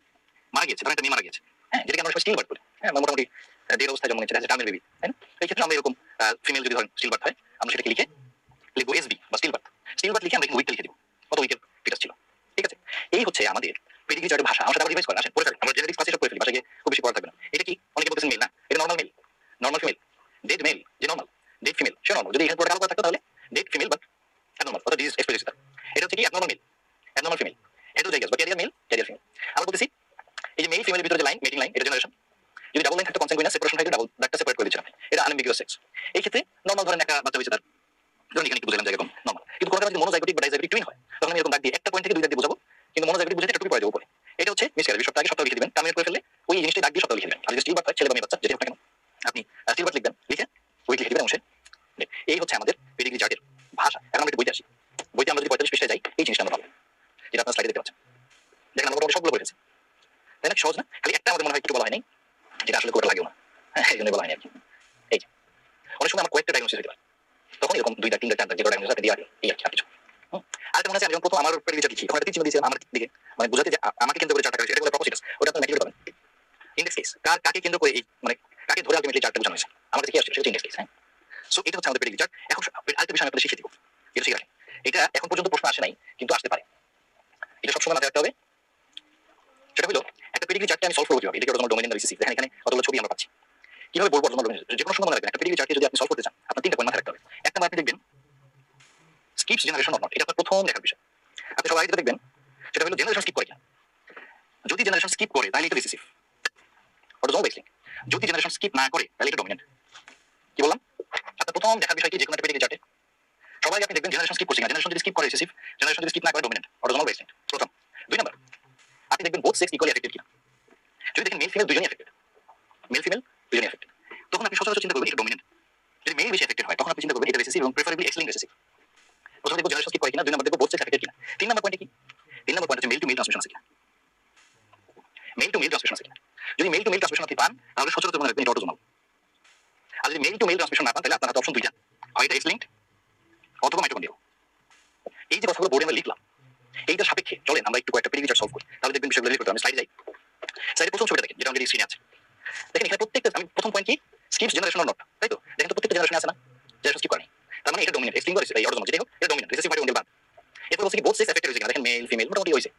মারা গেছে ধরেন একটা মেয়ে মারা গেছে হ্যাঁ যেটাকে আমরা স্টিল বার্ড বলি। হ্যাঁ মোটামুটি ডের অবস্থায় জন্ম নিচ্ছে টার্মের বেবি তাই না? এই ক্ষেত্রে আমরা এরকম ফিমেল যদি ধরেন স্টিল বার্ড হয়, আমরা সেটাকে লিখে লিখব এসবি বা স্টিল বার্ড স্টিল বার্ড লিখে আমরা উইকটা লিখে দিব, কত উইকের ফিটাস ছিল। ঠিক আছে? এই হচ্ছে আমাদের পেডিগ্রি চার্টের ভাষা। আমরা সেটা রিভাইজ করেন আসেন, পড়ে ফেলি। আমরা জেনেটিক্স ক্লাসে সব পড়ে ফেলি ভাষাকে খুব বেশি পড়া থাকবে না। এটা কি? অনেকে বলতেছেন মেল না। এটা normal male normal female dead male যে নর্মাল ডেড ফিমেল সে নর্মাল যদি এখানে পুরো কালো করা থাকতো তাহলে ডেড ফিমেল বাট অ্যাবনর্মাল অর্থাৎ ডিজিজ এক্সপ্রেস এটা হচ্ছে কি abnormal male abnormal female heterozygous বা ক্যারিয়ার মেল ক্যারিয়ার ফিমেল আমরা বলতেছি এই যে মেল ফিমেলের ভিতরে যে লাইন মেটিং লাইন এটা জেনারেশন যদি ডাবল লাইন থাকতো কনসেন্ট সেপারেশন থাকে ডাবল ডাকটা সেপারেট করে দিচ্ছিলাম এটা আনএম্বিগুয়াস সেক্স এই ক্ষেত্রে নর্মাল ধরেন একটা বাচ্চা হয়েছে তার ধরুন এখানে একটু বুঝলাম যে এরকম নর্মাল কিন্তু কোনো কারণে যদি মনোজাইগোটিক বা ডাইজাইগোটিক টুইন হয় তখন আমি এরকম দাগ দিয়ে একটা পয়েন্ট থেকে দুই দাগ দিয়ে বুঝাবো কিন্তু মনোজাইগোটিক বুঝাতে একটা টুপি পড়ে যাব উপরে এটা হচ্ছে মিসক্যারেজ সপ্তাহে সপ্তাহ লিখে দিবেন টার্মিনেট করে ফেললে ওই জিনিসটা দাগ দিয়ে সপ্তাহ লিখে দিবেন আর যদি স্টিল বার্ড হয় ছেলে বা মেয়ে বাচ্চা যেটা হোক না কেন আপনি স্টিল বার্ড লিখবেন লিখে উইক লিখে দিবেন অংশে এই হচ্ছে আমাদের পেডিগ্রি চার্টের ভাষা এখন আমরা একটু বইতে আসি বইতে আমরা যদি পঁয়তাল্লিশ পৃষ্ঠায় যাই এই জিনিসটা আমরা পাবো যেটা আপনার স্লাইডে দেখতে পাচ্ছেন দেখেন আমরা মোটামুটি সবগুলো বলেছি তাই না সহজ না খালি একটা আমাদের মনে হয় একটু বলা হয়নি যেটা আসলে করে লাগেও না হ্যাঁ এই জন্য বলা হয়নি আর কি এই যে অনেক সময় আমার কয়েকটা ডায়াগনোসিস হতে পারে তখন এরকম দুইটা তিনটা চারটা যেটা ডায়াগনোসিস দিয়ে আর এই আর কি আর কিছু আর মনে আছে আমি যখন প্রথম আমার পেডিগ্রি লিখি তখন একটা চিহ্ন দিয়েছিলাম আমার দিকে মানে বোঝাতে যে আ- আমাকে কেন্দ্র করে চারটা করেছে এটা বলে প্রপোজিটাস ওটা আপনি ম্যাটেরিয়াল পাবেন ইন্ডেক্স কেস কার কাকে কেন্দ্র করে এই মানে কাকে ধরে আলটিমেটলি চারটা বোঝানো হয়েছে আমার কাছে কি আসছে সেটা ইন্ডেক্স কেস হ্যাঁ সো এটা হচ্ছে আমাদের পেডিগ্রি চার্ট এখন আরেকটা বিষয় আমি আপনাদের শিখিয়ে দিব এটা শিখে রাখেন এটা এখন পর্যন্ত প্রশ্ন আসে নাই কিন্তু আসতে পারে এটা সবসময় মাথায় রাখতে হবে সেটা হলো একটা পেডিগ্রি চার্টে আমি সলভ করব কীভাবে এটাকে অটোমাল ডোমেইন রিসিভ দেখেন এখানে কতগুলো ছবি আমরা পাচ্ছি কীভাবে বলব অটোমাল ডোমেইন যে কোনো সময় মনে রাখবেন একটা পেডিগ্রি চার্টে যদি আপনি সলভ করতে চান আপনার তিনটা পয়েন্ট মাথায় রাখতে হবে একটা আপনি দেখবেন স্কিপস জেনারেশন অর নট এটা আপনার প্রথম দেখার বিষয় আপনি সবাই দেখবেন, সেটা হলো জেনারেশন স্কিপ করে কিনা। যদি জেনারেশন স্কিপ করে, তাহলে এটা রিসিসিভ অটোজোমাল বেসলিং যদি জেনারেশন স্কিপ না করে, তাহলে এটা ডমিনেন্ট কি বললাম? আপনার প্রথম দেখার বিষয় কি? যে কোনো একটা পেডিগ্রি চার্টে সবাই আপনি দেখবেন জেনারেশন স্কিপ করছে জেনারেশন যদি স্কিপ করে রিসিসিভ জেনারেশন যদি স্কিপ না করে ডমিনেন্ট অটোজোমাল বেসলিং প্রথম। দুই নাম্বার। আপনি দেখবেন বোথ সেক্স ইকুয়ালি এফেক্টেড কিনা। যদি দেখেন মেল ফিমেল দুজনই এফেক্টেড মেল ফিমেল দুজনই এফেক্টেড তখন আপনি সচরাচর চিন্তা করবেন, এটা ডমিনেন্ট যদি মেল বেশি এফেক্টেড হয়, তখন আপনি চিন্তা করবেন, এটা রিসিসিভ এবং প্রেফারেবলি এক্সলিং রিসিসিভ প্রথমে দেখব জেনারেশন স্কিপ করে কিনা, দুই নাম্বার দেখব বোথ সেক্স কিনা। তিন নাম্বার পয়েন্ট কি? তিন নাম্বার পয়েন্ট হচ্ছে মেল টু মেল ট্রান্সমিশন আছে কিনা? মেল টু মেল ট্রান্সমিশন আছে কিনা? যদি মেল টু মেল ট্রান্সমিশন আপনি পান, তাহলে সচরাচর মনে রাখবেন এটা অটোজোমাল আর যদি মেল টু মেল ট্রান্সমিশন না পান, তাহলে আপনার অপশন দুইটা। হয় এটা এক্সলিঙ্কড অথবা মাইটোকন্ড্রিয়াল এই যে কথাগুলো বোর্ডে আমরা লিখলাম, এইটা সাপেক্ষে, চলেন আমরা একটু কয়েকটা পেরিগিচার সলভ করি। তাহলে দেখবেন বিষয়গুলো করতে আমি স্লাইডে যাই। স্লাইডে প্রথম ছবিটা দেখেন, যেটা আমাদের স্ক্রিনে আছে। দেখেন এখানে প্রত্যেকটা, আমি প্রথম পয়েন্ট কি? স্কিপস জেনারেশন নট তাই তো? দেখেন তো প্রত্যেকটা জেনারেশন আছে না? জেনারেশন স্কিপ করেনি তার মানে এটা ডোমিনেন্ট এক্সলিং করে এই অটোজোমাল যেটাই হোক, এটা ডোমিনেন্ট রিসিভ মাইটোকন্ড্রিয়াল বাদ। এরপর বলছে কি বোথ সেক্স এফেক্টেড হয়েছে দেখেন মেল ফিমেল মোটামুটি হয়েছে।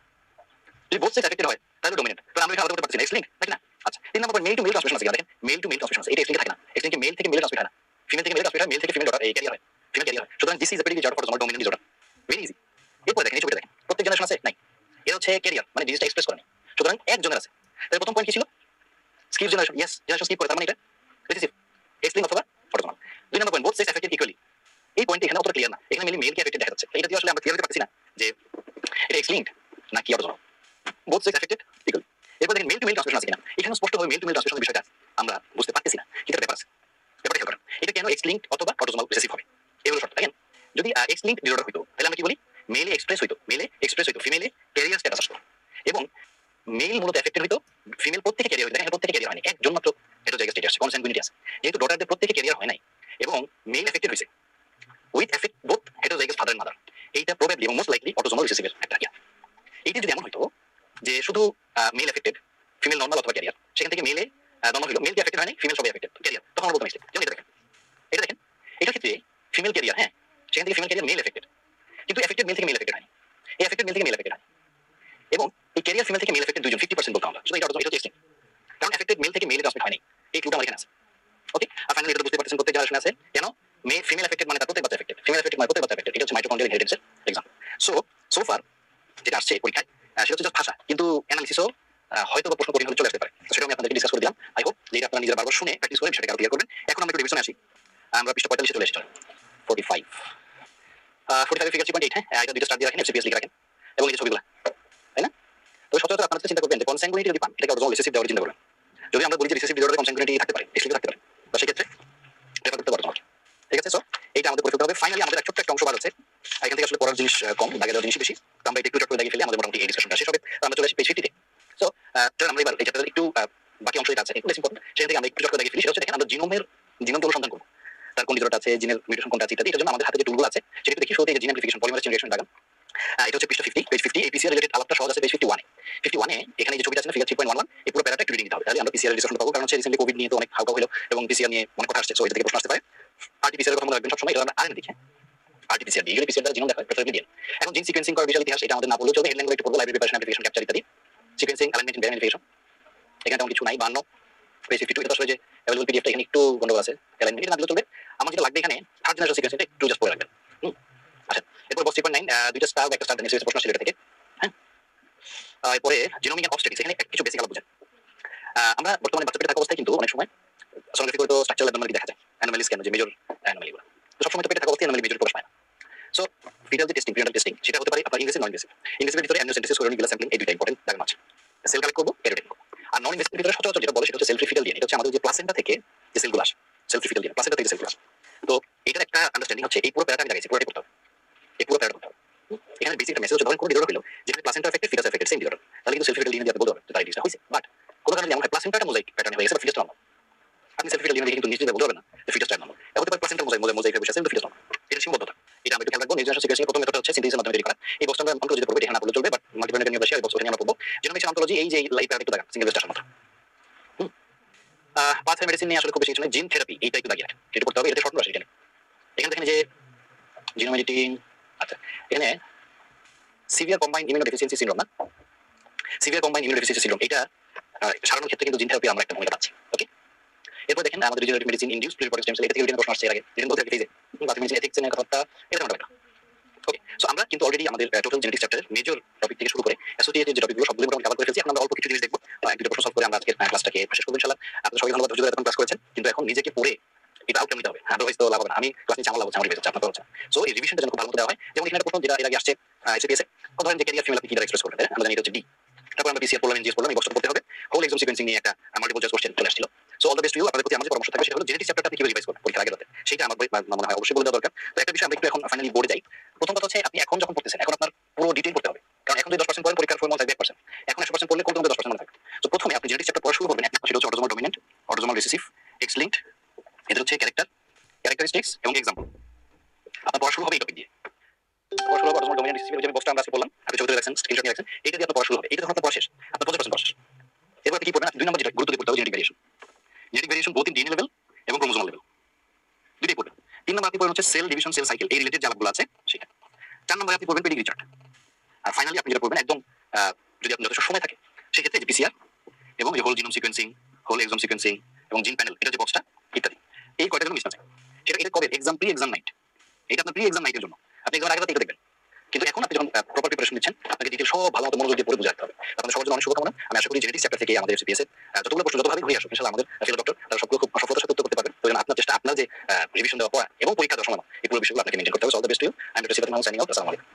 যদি বোথ সেক্স এফেক্টেড হয়, তাহলে ডোমিনেন্ট তাহলে আমরা আলাদা করতে পারছি না এক্সলিং না? আচ্ছা তিন নম্বর মেল টু মেল ট্রান্সমিশন আছে দেখেন মেল টু মেল ট্রান্সমিশন এটা এক্সলিং থাকে না। এক্সলিং মেল থেকে মেল ট্রান্সমিট হয় না। ফিমেল থেকে মেল ট্রান্সমিট হয় মেল থেকে ফিমেল ডটার এই ক্যারিয়ার হয়। ফিমেল ক্যারিয়ার সুতরাং দিস ইজ এ পেডিগ্রি জট for dominant disorder very easy এরপর দেখেন, এই ছবিটা দেখেন। প্রত্যেক জেনারেশন আছে? নাই। এটা হচ্ছে ক্যারিয়ার মানে ডিজিজটা এক্সপ্রেস করে সুতরাং একজনের আছে। তাহলে প্রথম পয়েন্ট কি ছিল? Skip generation yes generation skip করে, তার মানে এটা রিসিভ এক্সলিং অথবা অটোজোমাল দুই নম্বর point both sex affected equally এই পয়েন্ট এখানে অতটা ক্লিয়ার না। এখানে মেনলি মেল কে এফেক্টেড দেখা যাচ্ছে। এটা দিয়ে আসলে আমরা ক্লিয়ার করতে পারছি না যে এটা এক্সলিংড না কি autosomal both sex affected equally এরপর দেখেন মেল টু মেল ট্রান্সমিশন আছে কিনা। এখানে স্পষ্টভাবে মেল টু মেল ট্রান্সমিশনের বিষয়টা আমরা বুঝতে পারতেছি না। কিন্তু ব্যাপার আছে? ব্যাপারটা খেয়াল করেন। এটা কেন এক্স লিঙ্কড অথবা অটোজোমাল রিসিভ হবে? এই হলো শর্ত। দেখেন, যদি এক্স লিঙ্কড ডিসঅর্ডার হইতো, তাহলে আমরা কি বলি? মেলে এক্সপ্রেস হইতো। মেলে এক্সপ্রেস হইতো। ফিমেলে ক্যারিয়ার স্ট্যাটাস আসতো। এবং মেল মূলত এফেক্টেড হইতো ফিমেল প্রত্যেকে ক্যারিয়ার হইতো। দেখেন প্রত্যেকে ক্যারিয়ার হয়নি একজন মাত্র এটা জায়গা স্টেট আছে। কনসেন্গুইনিটি আছে। যেহেতু ডটারদের প্রত্যেকে ক্যারিয়ার হয় নাই। এবং মেল এফেক্টেড হয়েছে with effect both heterozygous father mother এইটা প্রবাবলি এবং মোস্ট লাইকলি অটোজোমাল রিসিসিভের একটা ইয়া। এইটা যদি এমন হইতো, যে শুধু মেল এফেক্টেড ফিমেল নর্মাল অথবা ক্যারিয়ার সেখান থেকে মেলে নর্মাল হলো মেল কি এফেক্টেড হয়নি ফিমেল সবাই এফেক্টেড ক্যারিয়ার তখন আমরা বলতাম যেমন এটা দেখেন। ফিমেল ক্যারিয়ার হ্যাঁ সেখান থেকে ফিমেল ক্যারিয়ার মেল এফেক্টেড কিন্তু এফেক্টেড মেল থেকে মেল এফেক্টেড হয়নি এই এফেক্টেড মেল থেকে মেল এফেক্টেড হয় এবং এই ক্যারিয়ার ফিমেল থেকে মেল এফেক্টেড দুজন ফিফটি পার্সেন্ট বলতে আমরা। শুধু এটা অর্জন এটা কারণ এফেক্টেড মেল থেকে মেলে ট্রান্সমিট হয়নি এই ক্লুটা আমার এখানে আছে। ওকে আর ফাইনালি এটা বুঝতে পারছেন প্রত্যেক জেনারেশন আছে। কেন? মে ফিমেল এফেক্টেড মানে তার বাচ্চা এফেক্টেড ফিমেল এফেক্টেড মানে বাচ্চা এফেক্টেড এটা হচ্ছে মাইটোকন্ড্রিয়াল ইনহেরিটেন্সের এক্সাম্পল সো সো ফার যেটা আসছে পরীক্ষায় সেটা হচ্ছে ভাষা। কিন্তু অ্যানালিসিসও হয়তো বা প্রশ্ন কঠিন চলে আসতে পারে। সেটা আমি আপনাদেরকে ডিসকাস করে দিলাম। আই হোপ আপনারা বারবার শুনে প্র্যাকটিস করে আরও ক্লিয়ার করবেন। এখন আমরা একটু আসি। আমরা পৃষ্ঠা পঁয়তাল্লিশে চলে এসেছি five five figure point eight হ্যাঁ? স্টার দিয়ে রাখেন এফসিপিএস লিখে রাখেন। এবং এই ছবিগুলো, তাই না? তো সচরাচর আপনারা চিন্তা করবেন যে যদি পান রিসিভ দেওয়ার চিন্তা করবেন। যদি আমরা বলি যে কনসেঙ্গুনিটি থাকতে পারে থাকতে পারে সেক্ষেত্রে করতে পারব। ঠিক আছে সো এইটা আমাদের ফেলতে হবে। ফাইনালি আমাদের ছোট্ট একটা অংশ বার আছে এখান থেকে আসলে পড়ার জিনিস কম দাগে দেওয়ার জিনিস বেশি। তো আমরা এটা একটু চট করে দাগিয়ে ফেলে, আমাদের মোটামুটি এই ডিসকাশনটা শেষ হবে। আমরা চলে আসি পেজ সো চলুন আমরা এবার এই চ্যাপ্টারের একটু বাকি অংশ যেটা আছে, একটু বেশি ইম্পর্টেন্ট সেখান থেকে আমরা একটু চট করে দাগিয়ে ফেলি। সেটা হচ্ছে, দেখেন, আমরা জিনোমের জিনোমগুলো সন্ধান করব। তার কোন ডিজর্ট আছে জিনের মিউটেশন কোনটা আছে, ইত্যাদি, এটার জন্য আমাদের হাতে যে টুলগুলো আছে, সেটা দেখি শুরুতে gene application polymerase chain reaction diagram এটা হচ্ছে পৃষ্ঠা ফিফটি পেজ ফিফটি এই পিসিআর রিলেটেড আলাপটা সহজ আছে পেজ ফিফটি ওয়ানে ফিফটি ওয়ানে এখানে যে ছবিটা আছে ফিগার থ্রি পয়েন্ট ওয়ান এই পুরো প্যারাটা একটু reading দিতে হবে। তাহলে আমরা পিসিআর ডিসকাশন পাবো, কারণ হচ্ছে রিসেন্টলি কোভিড নিয়ে তো অনেক হালকা হলো এবং পিসিআর নিয়ে অনেক কথা আসছে সো এটা থেকে প্রশ্ন আসতে পারে। আরটিপিসিআর কথা মনে রাখবেন, সবসময় এটা আমরা দেখি। আরটিপিসিআর দিয়ে পিসিআর দ্বারা জিনোম দেখা এখন জিন সিকোয়েন্সিং করার ইতিহাস, এটা আমাদের না বললেও চলবে একটু পড়ব লাইব্রেরি ক্যাপচার ইত্যাদি। সিকোয়েন্সিং অ্যালাইনমেন্ট এখানে তেমন কিছু নাই, বান্ন। এটা যে অ্যাভেলেবল এখানে একটু গন্ডগোল আছে। অ্যালাইনমেন্ট না চলবে। আমার যেটা লাগবে এখানে থার্ড জেনারেশন একটু জাস্ট পড়ে রাখবেন। আচ্ছা। এরপর নাইন দুইটা স্টার একটা স্টার প্রশ্ন থেকে। হ্যাঁ? এরপরে জিনোমিক অ্যান্ড এখানে কিছু বেসিক আলাপ বুঝেন। আমরা বর্তমানে বাচ্চা পেটে থাকা অবস্থায় কিন্তু অনেক সময় করে তো দেখা যায়। অ্যানোমালিস কেন যে মেজর অ্যানোমালিগুলো তো সবসময় তো পেটে থাকা অবস্থায় মেজর প্রকাশ পায় না। সো ফিটাল যে টেস্টিং ফিটাল টেস্টিং সেটা হতে পারে আপনার ইংলিশে নন ইনভেসিভ ইংলিশের ভিতরে অ্যানিওসেন্টেসিস কোরোনিক গ্লাস স্যাম্পলিং এই দুইটা ইম্পর্টেন্ট দাগানো আছে সেল কালেক্ট করব এরোটেন করব। আর নন ইনভেসিভ ভিতরে সচরাচর যেটা বলে, সেটা হচ্ছে সেলফ ফিটাল ডিএনএ এটা হচ্ছে আমাদের যে প্লাসেন্টা থেকে যে সেলগুলো আসে সেলফ ফিটাল ডিএনএ প্লাসেন্টা থেকে সেলগুলো আসে। তো এটার একটা আন্ডারস্ট্যান্ডিং হচ্ছে, এই পুরো প্যারাটা আমি লাগাইছি পুরোটা করতে হবে। এই পুরো প্যারাটা করতে হবে। এখানে বেসিক মেসেজ হচ্ছে, ধরেন কোনো ডিরোর হলো যেখানে placenta affected fetus affected same ডিরোর তাহলে কিন্তু সেলফ ফিটাল ডিএনএ দিয়ে বলতে হবে যে তার ডিসটা হয়েছে বাট কোনো কারণে যেমন প্লাসেন্টাটা মোজাইক প্যাটার্ন হয়ে গেছে বা ফিটাস নর্মাল আপনি সেলফ ফিটাল ডিএনএ কিন্তু নিশ্চিত বলতে হবে না যে ফিটাসটা নর্মাল হতে পারে প্লাসেন্টা মোজাইক মোজাইক মোজাইক বসে আছে ফিটাস নর্মাল এটা সীমাবদ্ধতা এটা আমরা খেয়াল রাখব নিউজেশন সিকুয়েন্সিং প্রথম মেথড হচ্ছে সিনথেসিসের মাধ্যমে করা। এই বক্সটা আমরা অঙ্ক যদি এটা না পড়লে চলবে বাট মাল্টিপ্লানেট নিয়ে বসে এই বক্সটা নিয়ে আমরা পড়ব জেনোমিক্স অন্তোলজি এই যে লাইফ প্যারাটা একটু দেখা সিঙ্গেল স্টেশন মতো পাথওয়ে মেডিসিন নিয়ে আসলে খুব বেশি জিন থেরাপি এইটা একটু দাগিয়ে এটা করতে হবে এটা শর্ট রাশি এখানে। দেখেন যে জিনোম এডিটিং আচ্ছা এখানে severe combine immunodeficiency syndrome না? Severe combine immunodeficiency syndrome এটা সারানোর ক্ষেত্রে কিন্তু জিন থেরাপি আমরা একটা ভূমিকা পাচ্ছি ওকে এরপর দেখেন আমাদের regenerative medicine induce pluripotent stem cell এটা থেকে রিটেন প্রশ্ন আসছে এর আগে। রিটেন বলতে ফেজে বাকি মেডিসিন এথিক্স এর কথাটা এটা ব্যাপার ওকে সো আমরা কিন্তু অলরেডি আমাদের টোটাল জেনেটিক্স চ্যাপ্টারের মেজর টপিক থেকে শুরু করে অ্যাসোসিয়েটেড যে টপিকগুলো সবগুলো মোটামুটি কভার করে ফেলছি। এখন আমরা অল্প কিছু জিনিস দেখব। এক দুটো প্রশ্ন সলভ করে আমরা আজকের ক্লাসটাকে শেষ করব ইনশাআল্লাহ। আপনারা সবাই ধন্যবাদ ধৈর্য ধরে এতক্ষণ ক্লাস করেছেন। কিন্তু এখন নিজেকে পড়ে এটা আউটকাম নিতে হবে। আদারওয়াইজ তো লাভ হবে আমি ক্লাস নিচে আমার লাভ হচ্ছে, আমার বেঁচে আপনার হচ্ছে। সো এই রিভিশনটা যেন খুব ভালো মতো দেওয়া হয়, যেমন এখানে প্রশ্ন, যেটা এর আগে আসছে এসএপিএস ধরেন যে ক্যারিয়ার ফিমেল আপনি কি এক্সপ্রেস করবেন আমরা জানি এটা হচ্ছে ডি করতে এখন আপনার পুরো ডিটেইল পড়তে হবে। কারণ এখন দশ পার্সেন্ট পড়েন, পরীক্ষার ফল এখন একশো পড়লে কোন দশ পার্সেন্ট মনে প্রথমে আপনি জেনেটিক চ্যাপ্টার পড়া করবেন। এক সেটা এটা হচ্ছে ক্যারেক্টার ক্যারেক্টারিস্টিক্স এবং এক্সাম্পল আপনার হবে এই টপিক দিয়ে। ফাইনালি আপনি যেটা একদম যদি আপনার সময় থাকে, সেক্ষেত্রে যে পিসিআর এবং whole genome sequencing whole exome sequencing এবং জিন প্যানেল এটা যে ইত্যাদি। এই কয়টা আছে সেটা এটা কবে? এক্সাম প্রি এক্সাম নাইট এটা আপনার প্রি এক্সাম নাইটের জন্য। আপনি এক্সাম আগে দেখবেন। কিন্তু এখন আপনি যখন প্রপার প্রিপারেশন নিচ্ছেন, আপনাকে ডিটেল সব ভালো মতো মনোযোগ দিয়ে পড়ে বুঝে রাখতে হবে আপনাদের সবার জন্য অনেক শুভকামনা আমি আশা করি জেনেটিক্স চ্যাপ্টার থেকে আমাদের এসে যতগুলো প্রশ্ন যতভাবে ঘুরে আসুক আমাদের ফেলো ডক্টর তারা সবগুলো খুব সফলতার সাথে উত্তর করতে পারবেন। তো আপনার চেষ্টা, আপনার যে রিভিশন দেওয়া পড়া এবং পরীক্ষা দেওয়ার সময় এই পুরো বিষয়গুলো আপনাকে মেনটেন করতে হবে। সব the best you I am doctor Sifat signing out আসসালামু আলাইকুম।